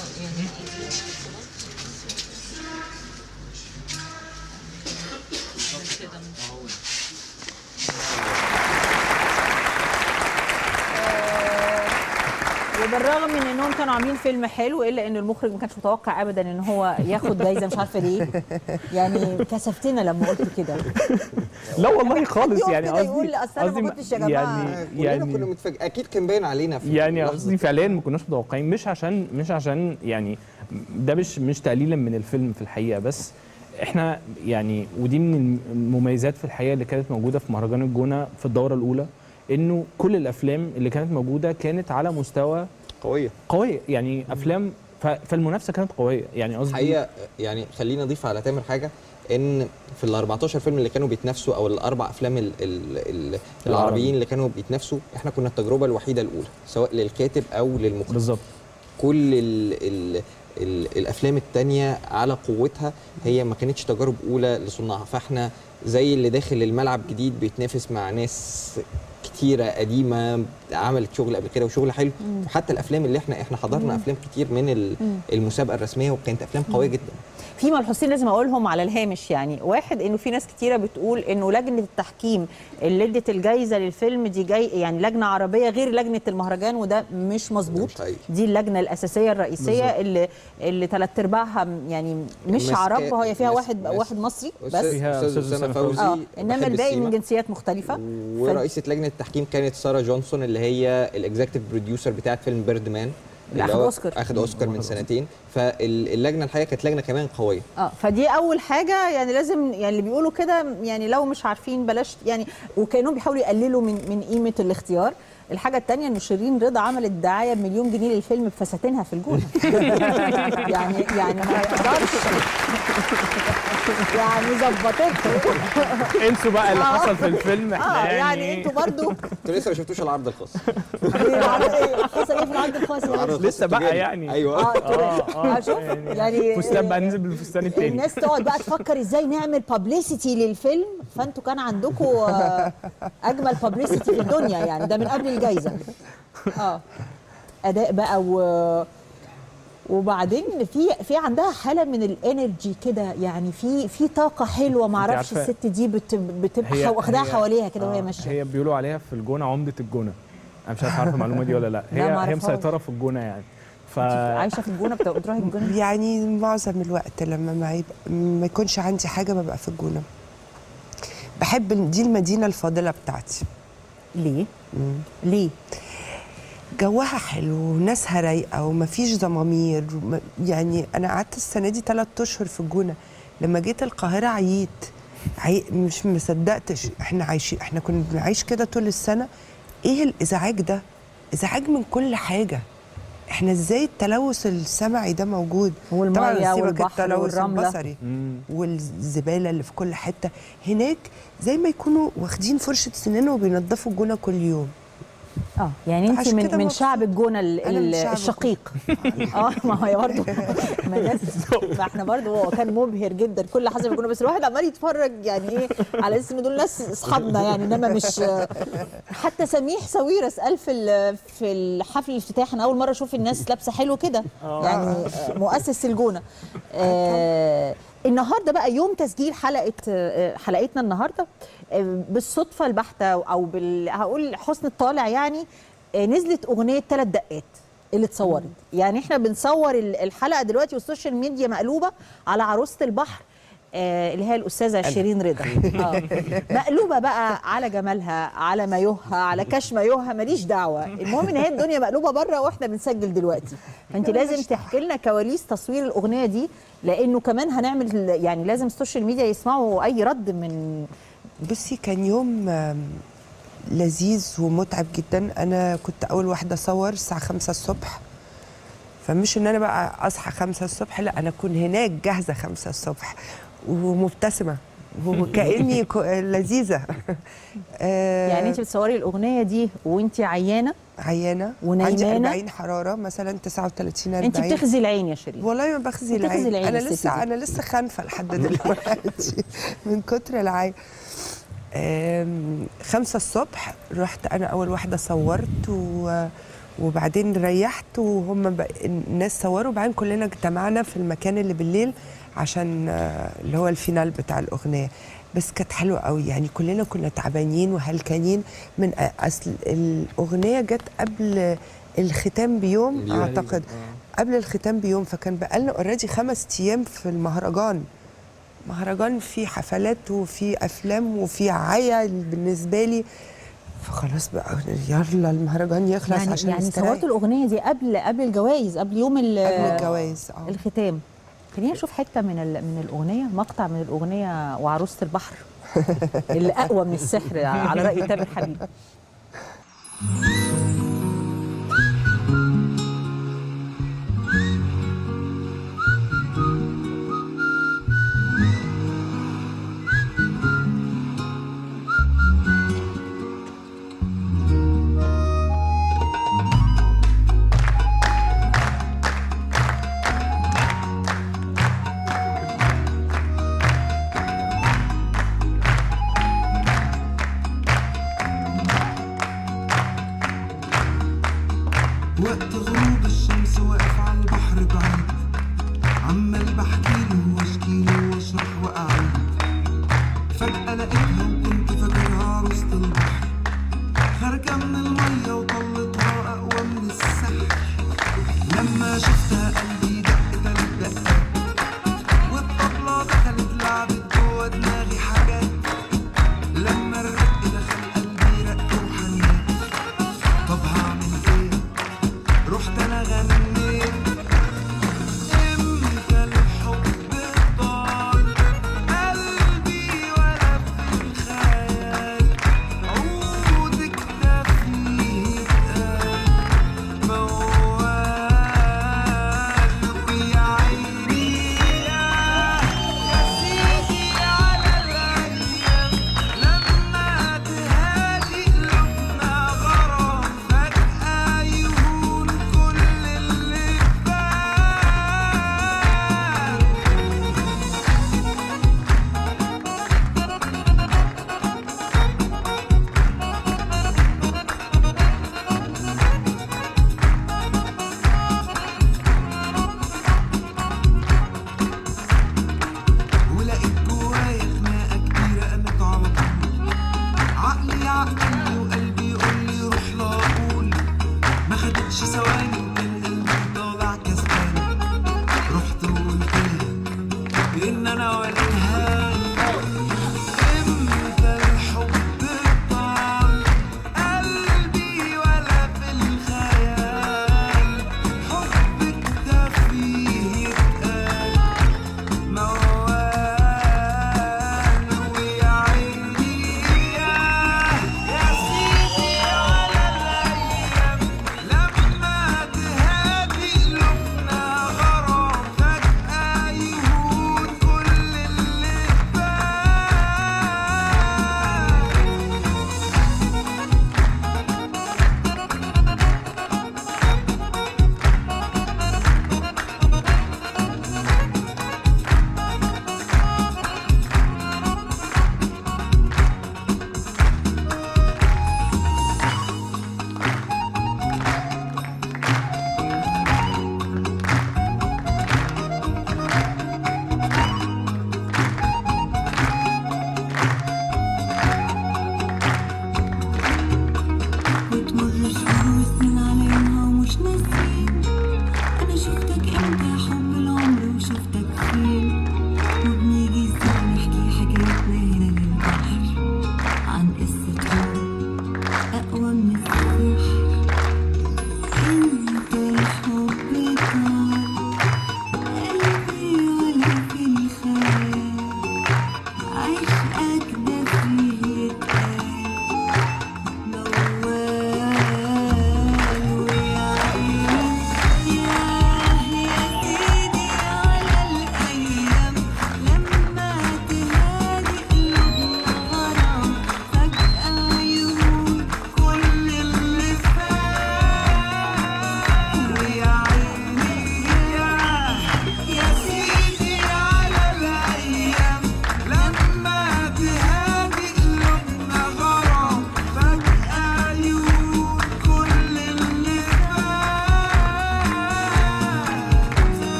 [SPEAKER 1] وبالرغم من إنهم كانوا عاملين فيلم حلو إلا إن المخرج ما كانش متوقع ابدا إن هو ياخد جايزة مش عارفة ليه. يعني كسفتنا لما قلت كده.
[SPEAKER 2] لا والله خالص يعني قصدي
[SPEAKER 1] يقول أصل أنا ما كنتش يا جماعة.
[SPEAKER 2] يعني
[SPEAKER 5] كلنا كنا
[SPEAKER 2] يعني
[SPEAKER 5] متفاجئين أكيد كان باين علينا في
[SPEAKER 2] يعني قصدي فعليا ما كناش متوقعين. مش عشان مش عشان يعني ده مش مش تقليلا من الفيلم في الحقيقة بس إحنا يعني ودي من المميزات في الحقيقة اللي كانت موجودة في مهرجان الجونة في الدورة الأولى إنه كل الأفلام اللي كانت موجودة كانت على مستوى
[SPEAKER 5] قوية.
[SPEAKER 2] قوية يعني أفلام فالمنافسة كانت قوية. يعني قصدي
[SPEAKER 5] الحقيقة يعني خليني أضيف على تامر حاجة إن في ال 14 فيلم اللي كانوا بيتنافسوا أو الأربع أفلام ال ال ال العربيين اللي كانوا بيتنافسوا إحنا كنا التجربة الوحيدة الأولى سواء للكاتب أو للمخرج.
[SPEAKER 2] بالظبط.
[SPEAKER 5] كل ال ال ال الأفلام التانية على قوتها هي ما كانتش تجارب أولى لصناعها فإحنا زي اللي داخل الملعب جديد بيتنافس مع ناس كتيرة قديمة عملت شغل قبل كده وشغل حلو. وحتى الأفلام اللي إحنا إحنا حضرنا. أفلام كتير من ال-
[SPEAKER 1] مم.
[SPEAKER 5] المسابقة الرسمية وكانت أفلام قوية جدا
[SPEAKER 1] في ملحوظين لازم أقولهم على الهامش يعني. واحد إنه في ناس كتيرة بتقول إنه لجنة التحكيم اللي ادت الجايزة للفيلم دي جاي يعني لجنة عربية غير لجنة المهرجان وده مش مظبوط. دي اللجنة الأساسية الرئيسية
[SPEAKER 5] بالظبط.
[SPEAKER 1] اللي اللي ثلاث أرباعها يعني مش عرب هي فيها
[SPEAKER 5] مس-
[SPEAKER 1] واحد
[SPEAKER 5] مس-
[SPEAKER 1] واحد مصري بس.
[SPEAKER 5] فيها أستاذ أسامة فوزي
[SPEAKER 1] آه
[SPEAKER 5] إنما
[SPEAKER 1] الباقي من. جنسيات مختلفة.
[SPEAKER 5] ورئيسة لجنة التحكيم كانت سارة جونسون اللي هي ال executive producer بتاعت فيلم بيرد مان
[SPEAKER 1] اللي أخد أوسكار.
[SPEAKER 5] آخد أوسكار من سنتين. فاللجنة الحقيقة كانت لجنة كمان قوية.
[SPEAKER 1] آه فدي أول حاجة يعني لازم يعني اللي بيقولوا كده يعني لو مش عارفين بلاش يعني وكانوا بيحاولوا يقللوا من من قيمة الاختيار. الحاجة الثانية إن شيرين رضا عملت دعاية بمليون جنيه للفيلم بفساتينها في الجونه يعني يعني ما يقدرش. يعني ظبطته.
[SPEAKER 2] انسوا بقى اللي
[SPEAKER 1] آه.
[SPEAKER 2] حصل في الفيلم إحنا
[SPEAKER 1] آه
[SPEAKER 2] يعني,
[SPEAKER 1] يعني أنتوا برضو.
[SPEAKER 5] أنتوا لسه ما شفتوش العرض الخاص.
[SPEAKER 1] خاصة إيه في العرض الخاص؟
[SPEAKER 5] الخاص
[SPEAKER 2] لسه بقى. يعني.
[SPEAKER 5] أيوه.
[SPEAKER 1] آه آه شوف يعني
[SPEAKER 2] فستان بقى ننزل بالفستان التاني.
[SPEAKER 1] الناس تقعد بقى تفكر إزاي نعمل بابليستي للفيلم. فأنتوا كان عندكم آه، أجمل بابليستي في الدنيا يعني. ده من قبل الجايزه آه. أداء بقى و وبعدين في في عندها حالة من الإنرجي كده يعني في في طاقة حلوة ما
[SPEAKER 2] أعرفش
[SPEAKER 1] الست دي بت بتبقى واخداها حواليها كده وهي
[SPEAKER 2] آه،
[SPEAKER 1] ماشية.
[SPEAKER 2] هي بيقولوا عليها في الجونة عمدة الجونة. أنا مش عارف عارفة المعلومة دي ولا لا.
[SPEAKER 1] لا،
[SPEAKER 2] هي
[SPEAKER 1] ما
[SPEAKER 2] هي. مسيطرة في الجونة يعني. ف
[SPEAKER 1] عايشة في الجونة بتروحي الجونة؟
[SPEAKER 4] يعني معظم الوقت لما ما يبقى ما يكونش عندي حاجة ببقى في الجونة. بحب دي المدينة الفاضلة بتاعتي.
[SPEAKER 1] ليه؟ ليه؟
[SPEAKER 4] جوها حلو وناسها رايقة ومفيش ضمامير يعني أنا قعدت السنة دي ثلاث أشهر في الجونة. لما جيت القاهرة عييت. عي... مش مصدقتش. إحنا عايشين إحنا كنا بنعيش كده طول السنة. إيه الإزعاج ده؟ إزعاج من كل حاجة. إحنا إزاي التلوث السمعي ده موجود؟ طبعا سيبك
[SPEAKER 1] والبحر
[SPEAKER 4] التلوث. البصري والزبالة اللي في كل حتة هناك زي ما يكونوا واخدين فرشة سنان وبينضفوا الجونة كل يوم.
[SPEAKER 1] آه يعني
[SPEAKER 4] أنت
[SPEAKER 1] من من. شعب
[SPEAKER 4] الجونة
[SPEAKER 1] الشقيق. آه ما هي برضه ما إحنا برضه هو كان مبهر جدا كل في الجونه بس الواحد عمال يتفرج يعني إيه على أساس ان دول ناس أصحابنا يعني إنما مش حتى سميح ساويرس قال في في الحفل الافتتاح أنا أول مرة أشوف الناس لابسة حلو كده.
[SPEAKER 12] آه.
[SPEAKER 1] يعني مؤسس الجونة. آه النهارده بقى يوم تسجيل حلقة آه، حلقتنا النهارده آه، بالصدفة البحتة أو بال هقول حسن الطالع يعني آه، نزلت أغنية ثلاث دقات اللي اتصورت. يعني إحنا بنصور ال- الحلقة دلوقتي وال social media مقلوبة على عروسة البحر. اللي هي
[SPEAKER 12] الأستاذة.
[SPEAKER 1] شيرين رضا. آه. مقلوبة بقى على جمالها على مايوها على كاش مايوها ماليش دعوة. المهم إن هي الدنيا مقلوبة بره وإحنا بنسجل دلوقتي. فأنت لازم تحكي لنا كواليس تصوير الأغنية دي لأنه كمان هنعمل يعني لازم ال social media يسمعوا أي رد من
[SPEAKER 4] بصي كان يوم لذيذ ومتعب جدا. أنا كنت أول واحدة أصور الساعة 5 الصبح. فمش إن أنا بقى أصحى 5 الصبح لا أنا أكون هناك جاهزة 5 الصبح. ومبتسمة. وكاني لذيذة.
[SPEAKER 7] يعني انت بتصوري الأغنية دي وانت عيانة؟
[SPEAKER 4] عيانة. عندي
[SPEAKER 7] ونايمة؟
[SPEAKER 4] 40 حرارة مثلا 39 40
[SPEAKER 7] انت بتخزي العين يا شيرين
[SPEAKER 4] والله ما بخزي العين.
[SPEAKER 7] العين أنا
[SPEAKER 4] لسه. أنا لسه خنفة لحد دلوقتي من كتر العين. خمسة الصبح رحت أنا أول واحدة صورت و وبعدين ريحت وهم. الناس صوروا. وبعدين كلنا اجتمعنا في المكان اللي بالليل. عشان آه، اللي هو ال final بتاع الأغنية. بس كانت حلوة قوي. يعني كلنا كنا تعبانين وهلكانين من أ- أصل الأغنية جت قبل الختام بيوم. أعتقد. قبل الختام بيوم. فكان بقالنا already خمس أيام في المهرجان. مهرجان فيه حفلات وفيه أفلام وفيه عيا بالنسبة لي. فخلاص بقى يلا المهرجان يخلص
[SPEAKER 7] يعني
[SPEAKER 4] عشان
[SPEAKER 7] يعني. صورتوا الأغنية دي قبل قبل الجوائز قبل يوم ال-
[SPEAKER 4] قبل الجواز آه.
[SPEAKER 7] الختام. خلينا نشوف حتة من من الأغنية مقطع من الأغنية وعروسة البحر. اللي اقوى من السحر على رأي تامر حبيب.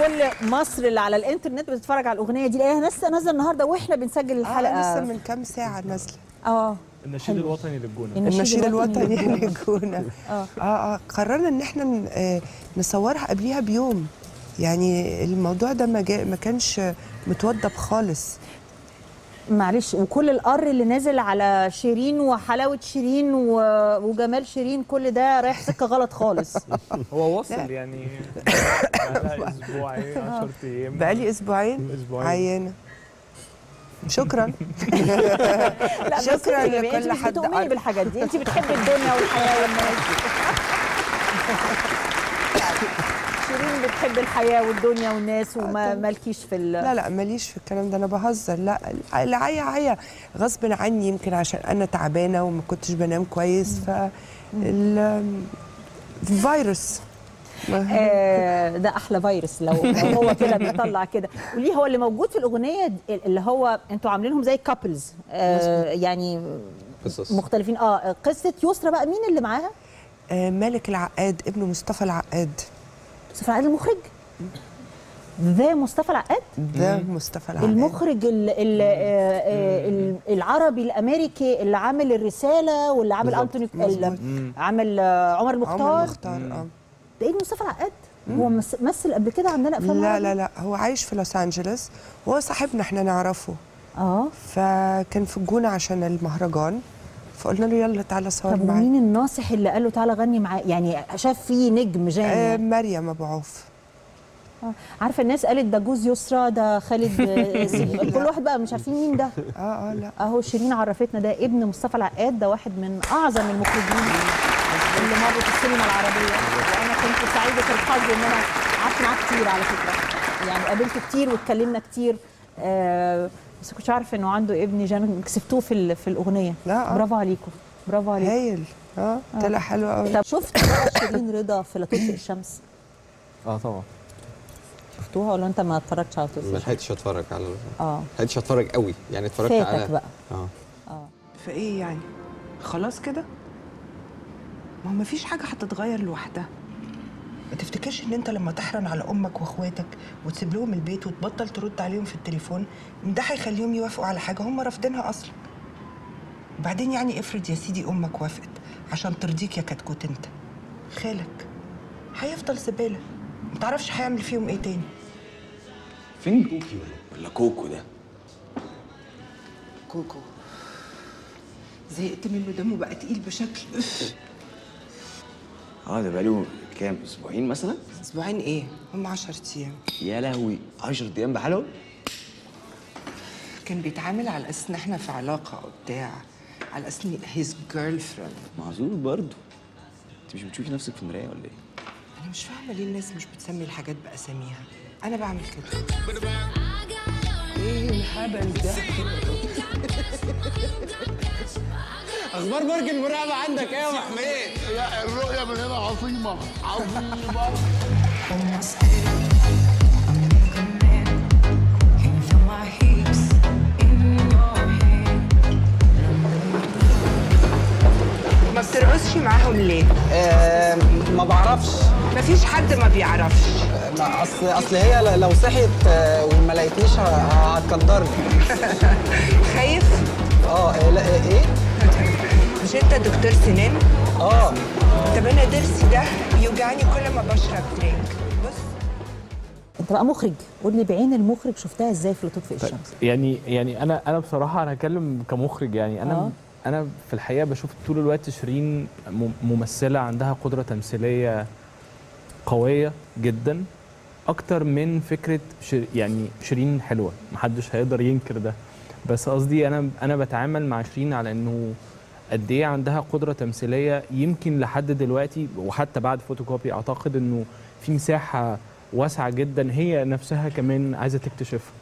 [SPEAKER 1] كل مصر اللي على الإنترنت بتتفرج على الأغنية دي لاقيها لسه نازلة النهارده وإحنا بنسجل الحلقة.
[SPEAKER 4] آه لسه من كام ساعة نازلة.
[SPEAKER 1] آه.
[SPEAKER 2] النشيد الوطني للجونة.
[SPEAKER 4] النشيد الوطني للجونة.
[SPEAKER 1] آه.
[SPEAKER 4] آه آه قررنا إن إحنا آه، نصورها قبليها بيوم. يعني الموضوع ده ما, جا- ما كانش متوضب خالص.
[SPEAKER 1] معلش وكل القر اللي نازل على شيرين وحلاوة شيرين و- وجمال شيرين كل ده رايح سكة غلط خالص.
[SPEAKER 2] هو وصل يعني. بقالها أسبوعين 10 أيام.
[SPEAKER 4] بقالي أسبوعين؟
[SPEAKER 2] أسبوعين.
[SPEAKER 4] عيانه شكرا. شكرا
[SPEAKER 1] انت-
[SPEAKER 4] لكل
[SPEAKER 1] انت مش
[SPEAKER 4] حد.
[SPEAKER 1] بتؤمني
[SPEAKER 4] قر.
[SPEAKER 1] بالحاجات دي. انت بتحبي الدنيا والحياة والناس. بتحب الحياة والدنيا والناس وما مالكيش في ال
[SPEAKER 4] لا لا ماليش في الكلام ده أنا بهزر. لا العيا عيا غصب عني يمكن عشان أنا تعبانة وما كنتش بنام كويس ف ال- الفيروس
[SPEAKER 1] آه، ده أحلى فيروس. لو هو كده بيطلع كده. وليه؟ هو اللي موجود في الأغنية اللي هو أنتوا عاملينهم زي كابلز آه يعني
[SPEAKER 5] قصص.
[SPEAKER 1] مختلفين. آه قصة يسرا بقى مين اللي معاها؟
[SPEAKER 4] آه، مالك العقاد ابن مصطفى العقاد.
[SPEAKER 1] مصطفى العقاد المخرج. ده مصطفى العقاد
[SPEAKER 4] ده مصطفى العقاد
[SPEAKER 1] المخرج ال ال آه، ال العربي الأمريكي اللي عامل الرسالة واللي عامل. أنتوني عامل آه، عمر المختار.
[SPEAKER 4] عمر مختار آه
[SPEAKER 1] ده إيه مصطفى العقاد هو مس- مثل قبل كده عندنا أفلام
[SPEAKER 4] لا؟ لا لا. هو عايش في لوس أنجلوس. وهو صاحبنا إحنا نعرفه.
[SPEAKER 1] آه.
[SPEAKER 4] فكان في الجونة عشان المهرجان. فقلنا له يلا تعالى صور
[SPEAKER 1] طب ومين الناصح اللي قال له تعالى غني معاه يعني شاف فيه نجم
[SPEAKER 4] آه
[SPEAKER 1] جامد
[SPEAKER 4] مريم أبو عوف.
[SPEAKER 1] آه. عارفة الناس قالت ده جوز يسرا ده خالد آه،. كل واحد بقى مش عارفين مين ده.
[SPEAKER 4] آه آه لا.
[SPEAKER 1] أهو شيرين عرفتنا ده ابن مصطفى العقاد ده واحد من أعظم المخرجين اللي مروا في السينما العربية. وأنا كنت سعيدة الحظ إن أنا قعدت معاه كتير على فكرة. يعني قابلته كتير واتكلمنا كتير. آه بس كنتش عارفة إنه عنده ابن جان كسبتوه في ال- في الأغنية.
[SPEAKER 4] لا، آه.
[SPEAKER 1] برافو عليكم. برافو عليكم.
[SPEAKER 4] هايل. آه طلع حلو قوي
[SPEAKER 1] طب شفت شيرين رضا في لا تطفئ الشمس؟
[SPEAKER 2] آه طبعا.
[SPEAKER 1] شفتوها ولا أنت ما اتفرجتش على لا
[SPEAKER 5] ما
[SPEAKER 1] تطفئ الشمس؟
[SPEAKER 5] لحقتش أتفرج على
[SPEAKER 1] آه.
[SPEAKER 5] ما لحقتش أتفرج قوي يعني اتفرجت على
[SPEAKER 1] فاتك بقى.
[SPEAKER 5] آه.
[SPEAKER 1] آه.
[SPEAKER 12] فايه يعني؟ خلاص كده؟ ما هو مفيش حاجة هتتغير لوحدها.
[SPEAKER 4] ما تفتكرش إن أنت لما تحرن على أمك وأخواتك وتسيب لهم البيت وتبطل ترد عليهم في التليفون ده هيخليهم يوافقوا على حاجة هم رافضينها أصلا. وبعدين يعني افرض يا سيدي أمك وافقت عشان ترضيك يا كتكوت أنت. خالك هيفضل زباله ما تعرفش هيعمل فيهم إيه تاني.
[SPEAKER 13] فين كوكي ولا كوكو ده؟
[SPEAKER 12] كوكو. زهقت منه دمه بقى تقيل بشكل.
[SPEAKER 13] آه ده بقاله كام؟ أسبوعين مثلا؟
[SPEAKER 4] أسبوعين إيه؟ هم 10 أيام.
[SPEAKER 13] يا لهوي 10 أيام بحالهم؟
[SPEAKER 12] كان بيتعامل على أساس إن إحنا في علاقة وبتاع على أساس إن his girlfriend
[SPEAKER 13] معذور برضه. أنت مش بتشوفي نفسك في المرايه ولا إيه؟
[SPEAKER 4] أنا مش فاهمة ليه الناس مش بتسمي الحاجات بأساميها. أنا بعمل كده. إيه الهبل ده؟
[SPEAKER 14] أخبار برج المراقبه عندك إيه يا محمد
[SPEAKER 3] لا الرؤية من هنا عظيمة. عظيمة.
[SPEAKER 12] ما بترقصش معاهم ليه؟
[SPEAKER 5] آه ما بعرفش.
[SPEAKER 12] مفيش حد ما بيعرفش.
[SPEAKER 5] ما اصل اصل هي لو صحيت آه، وما لقيتنيش ه- هتقدرني
[SPEAKER 12] خايف؟
[SPEAKER 5] آه آه، لا إيه؟
[SPEAKER 12] مش انت دكتور سنان؟
[SPEAKER 5] آه.
[SPEAKER 12] طب أنا ضرسي ده بيوجعني كل ما بشرب درينك بص.
[SPEAKER 1] انت بقى مخرج. قول لي بعين المخرج شفتها إزاي في تطفئ الشمس؟
[SPEAKER 2] يعني يعني أنا أنا بصراحة أنا هتكلم كمخرج يعني. أنا
[SPEAKER 1] آه.
[SPEAKER 2] أنا في الحقيقة بشوف طول الوقت شيرين ممثلة عندها قدرة تمثيلية قوية جدا. أكتر من فكرة شر يعني شيرين حلوة. محدش هيقدر ينكر ده. بس قصدي أنا أنا بتعامل مع شيرين على إنه قد إيه عندها قدرة تمثيلية. يمكن لحد دلوقتي وحتى بعد فوتوكوبي أعتقد إنه في مساحة واسعة جدا هي نفسها كمان عايزة تكتشفها.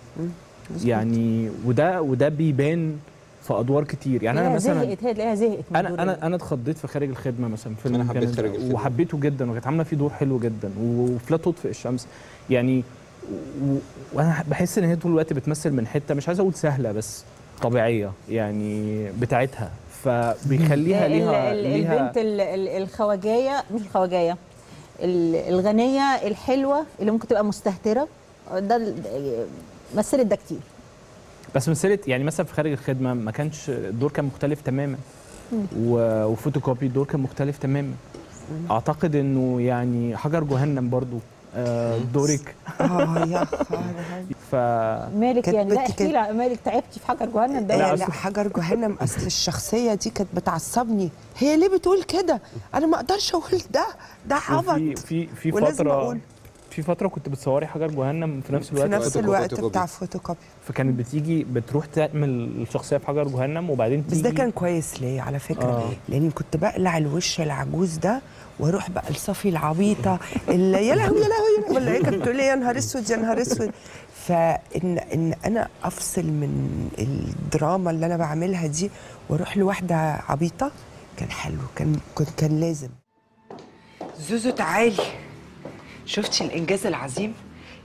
[SPEAKER 2] يعني وده وده بيبان في أدوار كتير. يعني أنا
[SPEAKER 1] هي
[SPEAKER 2] مثلا
[SPEAKER 1] زهقت هي تلاقيها زهقت أنا
[SPEAKER 2] أنا أنا اتخضيت في خارج الخدمة مثلا فيلم
[SPEAKER 5] أنا حبيت خارج الخدمة.
[SPEAKER 2] وحبيته جدا وكانت عاملة فيه دور حلو جدا وفي لا تطفئ الشمس. يعني وأنا بحس إن هي طول الوقت بتمثل من حتة مش عايز أقول سهلة بس طبيعية يعني بتاعتها فبيخليها ليها ليها
[SPEAKER 1] البنت ال- ال- الخواجايه مش الخواجايه ال- الغنية الحلوة اللي ممكن تبقى مستهترة ده مثلت ده كتير.
[SPEAKER 2] بس مثلت يعني مثلا في خارج الخدمة ما كانش الدور كان مختلف تماما. وفوتوكوبي الدور كان مختلف تماما. أعتقد إنه يعني حجر جهنم برضو. دورك
[SPEAKER 4] آه يا
[SPEAKER 2] ف
[SPEAKER 1] مالك يعني؟ لا احكي لي مالك تعبتي في حجر جهنم ده
[SPEAKER 4] لا, لا حجر جهنم. أصل الشخصية دي كانت بتعصبني. هي ليه بتقول كده؟ أنا ما أقدرش أقول ده. ده عبط.
[SPEAKER 2] في في فتره
[SPEAKER 4] أقول.
[SPEAKER 2] في فترة كنت بتصوري حجر جهنم في نفس
[SPEAKER 4] في
[SPEAKER 2] الوقت
[SPEAKER 4] نفس
[SPEAKER 2] فوتوكوبي.
[SPEAKER 4] الوقت بتاع فوتوكوبي.
[SPEAKER 2] فكانت بتيجي بتروح تعمل الشخصية في حجر جهنم وبعدين
[SPEAKER 4] بس
[SPEAKER 2] تيجي
[SPEAKER 4] ده كان كويس ليه؟ على فكرة.
[SPEAKER 2] آه.
[SPEAKER 4] آه. لاني كنت بقلع الوش العجوز ده وأروح بقى لصفي العبيطة اللي يا لهوي يا لهوي ولا هي كانت بتقول لي يا نهار أسود يا نهار أسود. فإن إن أنا أفصل من الدراما اللي أنا بعملها دي وأروح لواحدة عبيطة كان حلو كان كان, كان لازم. زوزو تعالي شفتي الإنجاز العظيم؟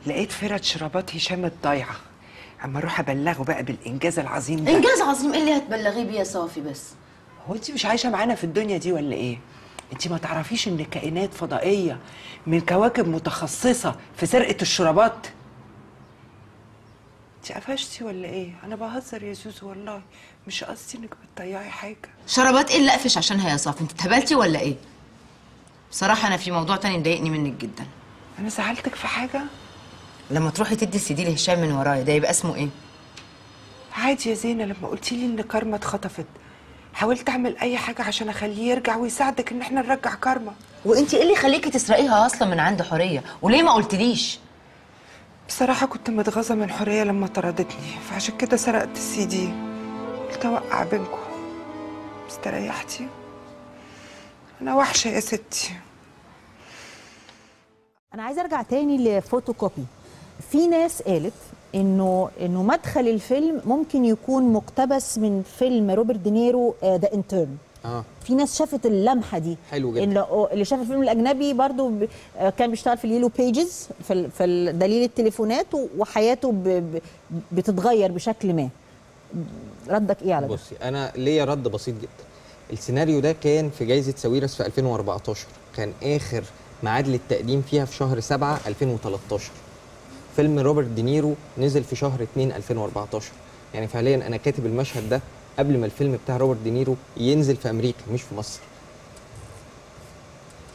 [SPEAKER 4] لقيت فرد شرابات هشام الضايعة. أما أروح أبلغه بقى بالإنجاز العظيم ده.
[SPEAKER 15] إنجاز عظيم إيه اللي هتبلغيه بيه يا صافي بس؟
[SPEAKER 4] هو انت مش عايشة معانا في الدنيا دي ولا إيه؟ انت ما تعرفيش ان كائنات فضائية من كواكب متخصصة في سرقه الشرابات انت قفشتي ولا إيه؟ أنا بهزر يا زوزو والله مش قصدي انك بتضيعي حاجة.
[SPEAKER 15] شربات إيه اللي اقفش عشانها يا صافي انت اتهبلتي ولا إيه؟ بصراحة أنا في موضوع تاني مضايقني منك جدا.
[SPEAKER 4] أنا زعلتك في حاجة؟
[SPEAKER 15] لما تروحي تدي السي دي لهشام من ورايا ده يبقى اسمه إيه؟
[SPEAKER 4] عادي يا زينة لما قلتي لي إن كارما اتخطفت حاولت أعمل أي حاجة عشان أخليه يرجع ويساعدك إن إحنا نرجع كارما.
[SPEAKER 15] وانت إيه اللي يخليكي تسرقيها أصلا من عند حوريه وليه ما قلتليش؟
[SPEAKER 4] بصراحة كنت متغاظة من حوريه لما طردتني فعشان كده سرقت السي دي. قلت أوقع بينكم. استريحتي. أنا وحشة يا ستي.
[SPEAKER 1] أنا عايزة أرجع تاني لفوتوكوبي. في ناس قالت إنه إنه مدخل الفيلم ممكن يكون مقتبس من فيلم روبرت دينيرو The Intern
[SPEAKER 5] آه.
[SPEAKER 1] في ناس شافت اللمحة دي.
[SPEAKER 5] حلو جدا.
[SPEAKER 1] اللي, اللي شاف الفيلم الأجنبي برضو ب... آه، كان بيشتغل في ال Yellow Pages في, ال... في ال- دليل التليفونات وحياته ب... ب... بتتغير بشكل ما. ردك إيه على ده؟
[SPEAKER 5] بصي أنا ليا رد بسيط جدا. السيناريو ده كان في جائزه ساويرس في 2014 كان آخر ميعاد للتقديم فيها في شهر 7 2013 فيلم روبرت دينيرو نزل في شهر 2 2014 يعني فعليا أنا كاتب المشهد ده قبل ما الفيلم بتاع روبرت دينيرو ينزل في أمريكا مش في مصر.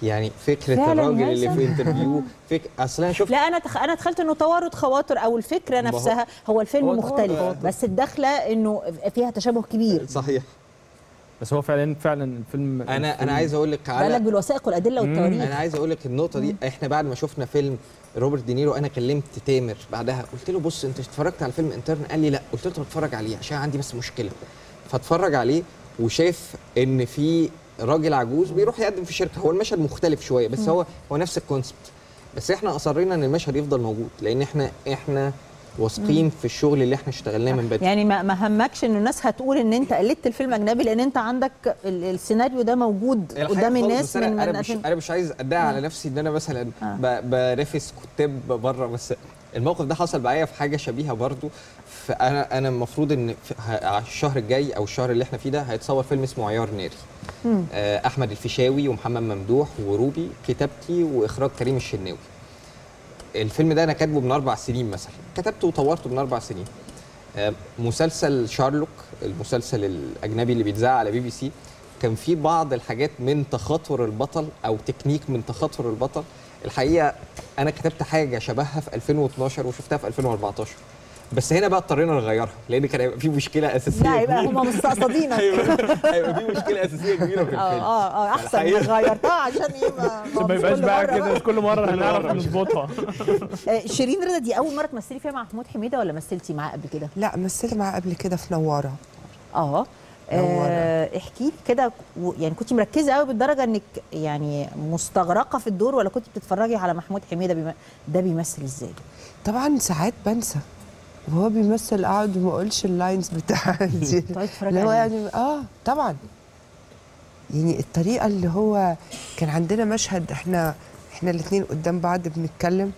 [SPEAKER 5] يعني
[SPEAKER 1] فكرة
[SPEAKER 5] الراجل اللي في؟ interview فك... أصل أنا شفت
[SPEAKER 1] لا أنا تخ... أنا تخيلت إنه توارد خواطر أو
[SPEAKER 5] الفكرة هو-
[SPEAKER 1] نفسها. هو الفيلم
[SPEAKER 5] هو
[SPEAKER 1] مختلف
[SPEAKER 5] توارد.
[SPEAKER 1] بس الدخلة إنه فيها تشابه كبير.
[SPEAKER 5] صحيح.
[SPEAKER 2] بس هو فعلا فعلا الفيلم
[SPEAKER 5] أنا أنا
[SPEAKER 2] الفيلم-
[SPEAKER 5] عايز أقول لك
[SPEAKER 1] بالك
[SPEAKER 5] على
[SPEAKER 1] بالوثائق والأدلة والتواريخ.
[SPEAKER 5] أنا عايز أقول لك النقطة دي. إحنا بعد ما شفنا فيلم روبرت دينيرو أنا كلمت تامر بعدها قلت له بص أنت اتفرجت على فيلم Intern قال لي لا. قلت له طب اتفرج عليه عشان عندي بس مشكلة. فاتفرج عليه وشاف إن في راجل عجوز بيروح يقدم في شركة. هو المشهد مختلف شوية بس
[SPEAKER 1] مم.
[SPEAKER 5] هو هو نفس الكونسبت. بس إحنا أصرينا إن المشهد يفضل موجود لأن إحنا إحنا واثقين. في الشغل اللي إحنا اشتغلناه من بدري
[SPEAKER 1] يعني ما همكش إن الناس هتقول إن أنت قلدت الفيلم أجنبي لأن أنت عندك ال- السيناريو ده موجود قدام الناس من
[SPEAKER 5] أنا
[SPEAKER 1] من
[SPEAKER 5] مش
[SPEAKER 1] 2000
[SPEAKER 5] أنا مش عايز ادعي على نفسي إن أنا مثلا
[SPEAKER 1] آه.
[SPEAKER 5] ب- بنافس كتاب بره بس الموقف ده حصل معايا في حاجة شبيهة برضو فانا أنا المفروض إن الشهر الجاي أو الشهر اللي إحنا فيه ده هيتصور فيلم اسمه عيار ناري. آه، أحمد الفيشاوي ومحمد ممدوح وروبي كتابتي وإخراج كريم الشناوي الفيلم ده أنا كاتبه من أربع سنين مثلا. كتبته وطورته من أربع سنين. آه، مسلسل شارلوك المسلسل الأجنبي اللي بيتذاع على بي بي سي كان في بعض الحاجات من تخاطر البطل أو تكنيك من تخاطر البطل. الحقيقة أنا كتبت حاجة شبهها في 2012 وشفتها في 2014 بس هنا بقى اضطرينا نغيرها لأن كان هيبقى في مشكلة أساسية
[SPEAKER 1] لا يبقى. هم مستقصدينك
[SPEAKER 5] هيبقى في مشكلة أساسية كبيرة في
[SPEAKER 1] آه
[SPEAKER 5] الفيلم
[SPEAKER 1] آه آه أحسن ما غيرتها عشان إيه ما
[SPEAKER 2] يبقاش
[SPEAKER 1] كل
[SPEAKER 2] بقى
[SPEAKER 1] مرة
[SPEAKER 2] كده كل مرة هنعرف نظبطها
[SPEAKER 1] آه، شيرين رضا دي أول مرة تمثلي فيها مع محمود حميدة ولا مثلتي معاه قبل كده؟
[SPEAKER 4] لا مثلت معاه قبل كده في نوارة
[SPEAKER 1] آه آه، احكي لي كده يعني كنت مركزة قوي بالدرجة إنك يعني مستغرقة في الدور ولا كنت بتتفرجي على محمود حميدة. ده بيمثل إزاي؟
[SPEAKER 4] طبعا ساعات بنسى وهو بيمثل اقعد وما اقولش اللاينز بتاعتي
[SPEAKER 1] تتفرجي
[SPEAKER 4] اللي هو. يعني آه طبعا. يعني الطريقة اللي هو كان عندنا مشهد إحنا إحنا الاثنين قدام بعض بنتكلم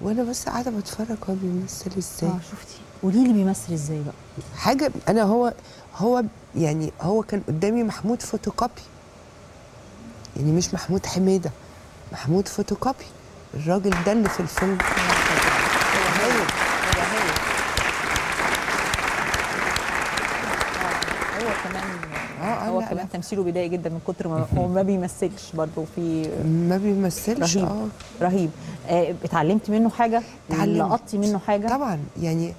[SPEAKER 4] وأنا بس قاعدة بتفرج هو بيمثل إزاي.
[SPEAKER 1] آه شفتي. قولي لي بيمثل إزاي بقى؟
[SPEAKER 4] حاجة أنا هو هو يعني هو كان قدامي محمود فوتوكوبي. يعني مش محمود حميدة محمود فوتوكوبي. الراجل ده اللي في الفيلم
[SPEAKER 1] هو كمان
[SPEAKER 4] آه،
[SPEAKER 1] هو
[SPEAKER 4] لا،
[SPEAKER 1] كمان تمثيله بدائي جدا من كتر ما هو ما بيمثلش برضه في
[SPEAKER 4] ما بيمثلش
[SPEAKER 1] رهيب.
[SPEAKER 4] آه.
[SPEAKER 1] رهيب. آه، اتعلمت منه حاجة؟
[SPEAKER 4] اتعلمت.
[SPEAKER 1] لقطتي منه حاجة؟
[SPEAKER 4] طبعا. يعني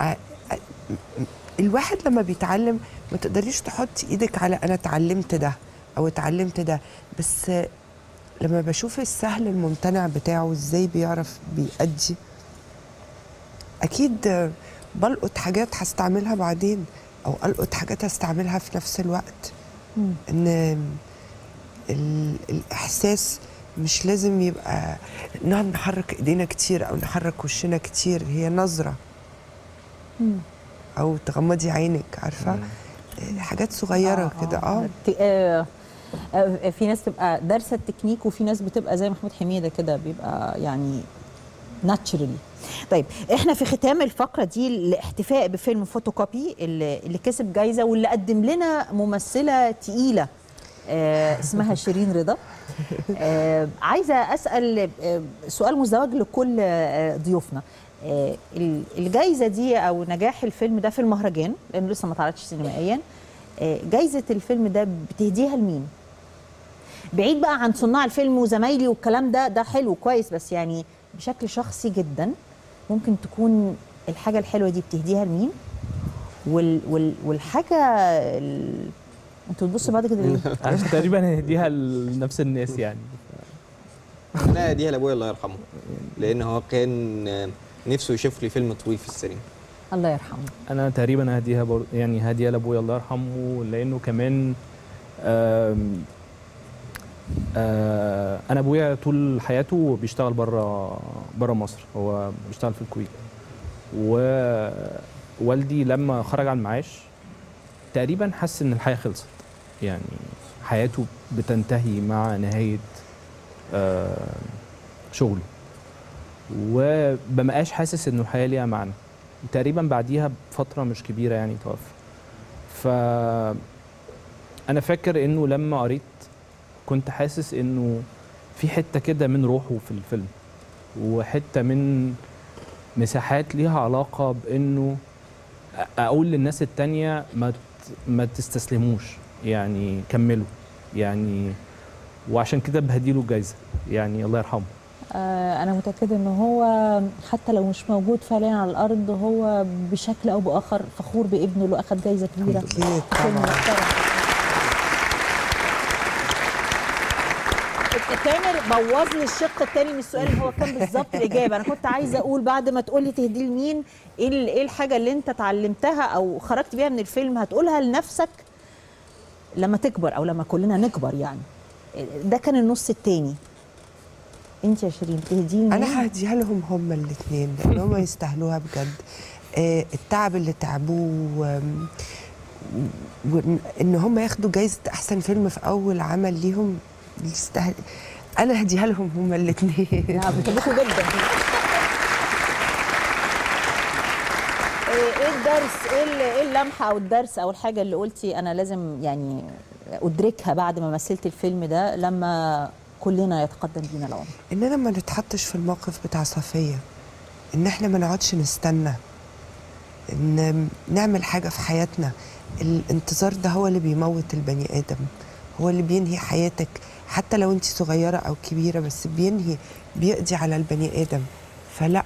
[SPEAKER 4] ع- ع- الواحد لما بيتعلم ما تقدريش تحطي إيدك على أنا اتعلمت ده أو اتعلمت ده بس لما بشوف السهل الممتنع بتاعه إزاي بيعرف بيأدي أكيد بلقط حاجات هستعملها بعدين أو القط حاجات هستعملها في نفس الوقت. إن ال- الإحساس مش لازم يبقى نقعد نحرك إيدينا كتير أو نحرك وشنا كتير هي نظرة.
[SPEAKER 1] مم.
[SPEAKER 4] أو تغمضي عينك عارفة؟ آه، حاجات صغيرة كده آه.
[SPEAKER 1] ت- آه، آه، في ناس تبقى دارسة التكنيك وفي ناس بتبقى زي محمود حميدة كده بيبقى يعني naturally طيب إحنا في ختام الفقرة دي الاحتفاء بفيلم فوتوكوبي اللي, اللي كسب جايزة واللي قدم لنا ممثلة تقيلة آه اسمها شيرين رضا. آه عايزة أسأل آه سؤال مزدوج لكل آه ضيوفنا. آه ال- الجايزة دي أو نجاح الفيلم ده في المهرجان لأنه لسه ما اتعرضش سينمائيا. آه جايزة الفيلم ده بتهديها لمين؟ بعيد بقى عن صناع الفيلم وزمايلي والكلام ده ده حلو كويس بس يعني بشكل شخصي جدا ممكن تكون الحاجة الحلوة دي بتهديها لمين؟ وال وال والحاجة ال... أنتوا بتبصوا بعد كده ليه؟
[SPEAKER 2] عشان تقريبا هديها لنفس الناس يعني
[SPEAKER 5] لا دي لأبويا الله يرحمه لأن هو كان نفسه يشوف لي فيلم طويل في السينما
[SPEAKER 1] الله يرحمه
[SPEAKER 2] أنا تقريبا هديها بر... يعني هديها لأبويا الله يرحمه لأنه كمان آم... أنا أبويا طول حياته بيشتغل بره بره مصر. هو بيشتغل في الكويت. ووالدي لما خرج على المعاش تقريبا حس إن الحياة خلصت. يعني حياته بتنتهي مع نهاية آه... شغله. ومبقاش حاسس إنه الحياة ليها معنى. تقريبا بعديها بفترة مش كبيرة يعني توفى. ف أنا فاكر إنه لما قريت كنت حاسس إنه في حتة كده من روحه في الفيلم وحتة من مساحات ليها علاقة بإنه أقول للناس التانية ما ت- ما تستسلموش يعني كملوا يعني وعشان كده بهديله الجايزه يعني الله يرحمه.
[SPEAKER 1] آه أنا متأكدة ان هو حتى لو مش موجود فعليا على الأرض هو بشكل أو بآخر فخور بابنه اللي اخذ جايزة كبيرة
[SPEAKER 4] أكيد
[SPEAKER 1] فيلم
[SPEAKER 4] طبعا
[SPEAKER 1] محترم. تامر بوظ لي الشق الثاني من السؤال اللي هو كان بالظبط الإجابة. أنا كنت عايزة أقول بعد ما تقول لي تهديه لمين إيه ال- إيه الحاجة اللي أنت اتعلمتها أو خرجت بيها من الفيلم هتقولها لنفسك لما تكبر أو لما كلنا نكبر يعني. ده كان النص الثاني أنت يا شيرين تهديه لمين؟
[SPEAKER 4] أنا هديها لهم هما الاثنين لأن هما يستاهلوها بجد. آه، التعب اللي تعبوه وان هم ياخدوا جايزة أحسن فيلم في أول عمل ليهم يستاهل. أنا هديها لهم هما الاثنين.
[SPEAKER 1] لا بتحبكوا جدا. إيه إيه الدرس؟ إيه ال- إيه اللمحة أو الدرس أو الحاجة اللي قلتي أنا لازم يعني أدركها بعد ما مثلت الفيلم ده لما كلنا يتقدم بينا العمر؟
[SPEAKER 4] اننا ما نتحطش في الموقف بتاع صفية. إن إحنا ما نقعدش نستنى. إن نعمل حاجة في حياتنا. الانتظار ده هو اللي بيموت البني آدم. هو اللي بينهي حياتك. حتى لو انت صغيرة أو كبيرة بس بينهي بيقضي على البني آدم. فلا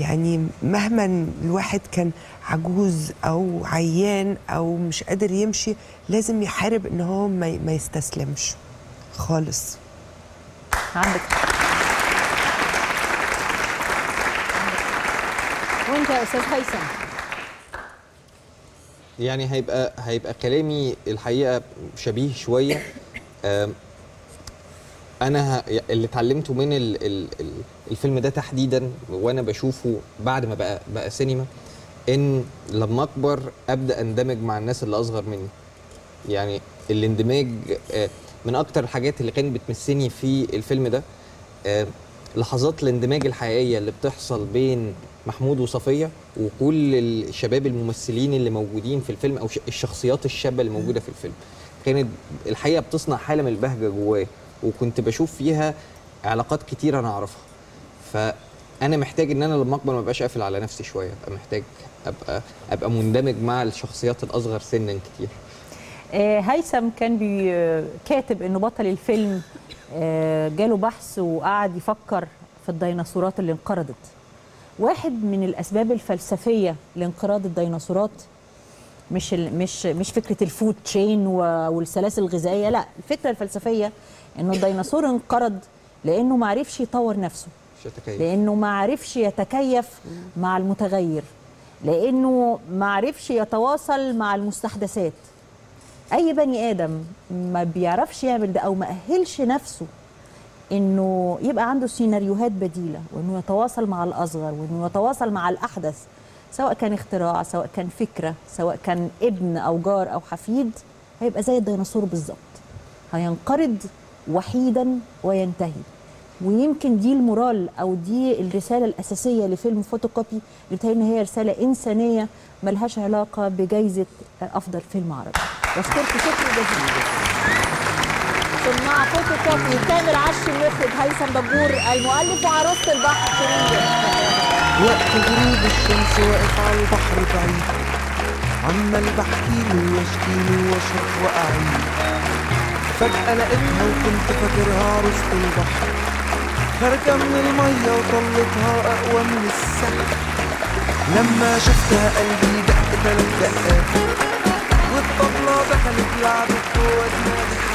[SPEAKER 4] يعني مهما الواحد كان عجوز أو عيان أو مش قادر يمشي لازم يحارب ان هو ما ما يستسلمش. خالص.
[SPEAKER 1] عندك وانت يا أستاذ هيثم.
[SPEAKER 5] يعني هيبقى هيبقى كلامي الحقيقة شبيه شوية. أنا اللي اتعلمته من ال ال ال الفيلم ده تحديدا وأنا بشوفه بعد ما بقى بقى سينما إن لما أكبر أبدأ أندمج مع الناس اللي أصغر مني. يعني الاندماج آه، من أكتر الحاجات اللي كانت بتمسني في الفيلم ده آه، لحظات الاندماج الحقيقية اللي بتحصل بين محمود وصفية وكل الشباب الممثلين اللي موجودين في الفيلم أو الشخصيات الشابة اللي موجودة في الفيلم. كانت الحقيقة بتصنع حالة من البهجة جواه. وكنت بشوف فيها علاقات كتير أنا أعرفها. فأنا محتاج إن أنا لما أكبر ما أبقاش قافل على نفسي شوية. أبقى محتاج أبقى أبقى مندمج مع الشخصيات الأصغر سنا كتير.
[SPEAKER 1] آه، هيثم كان بي آه، كاتب إنه بطل الفيلم آه، جاله بحث وقعد يفكر في الديناصورات اللي انقرضت. واحد من الأسباب الفلسفية لانقراض الديناصورات مش مش مش فكرة الفود تشين والسلاسل الغذائية لا الفكرة الفلسفية إنه الديناصور انقرض لأنه ما عرفش يطور نفسه.
[SPEAKER 5] مش هتكيف
[SPEAKER 1] لأنه ما عرفش يتكيف مع المتغير. لأنه ما عرفش يتواصل مع المستحدثات. أي بني آدم ما بيعرفش يعمل ده أو ما أهلش نفسه إنه يبقى عنده سيناريوهات بديلة وإنه يتواصل مع الأصغر وإنه يتواصل مع الأحدث سواء كان اختراع سواء كان فكرة سواء كان ابن أو جار أو حفيد هيبقى زي الديناصور بالظبط. هينقرض وحيدا وينتهي. ويمكن دي ال moral أو دي الرسالة الأساسية لفيلم فوتوكوبي بتهيألي إن هي رسالة إنسانية ملهاش علاقة بجائزه أفضل فيلم عربي. واشكركم شكرا جزيلا. صناع فوتوكوبي تامر عش المخرج هيثم دبور المؤلف وعروسة البحر.
[SPEAKER 4] وقت غروب الشمس واقف على البحر بعيد عمال بحكيله واشكيله واشرح وأعيد. فجأة لقيتها وكنت فاكرها عروسة البحر خارجة من المية وطلتها أقوى من السحر لما شفتها قلبي دق تلات دقات. والطبلة دخلت لعبت جوا دماغي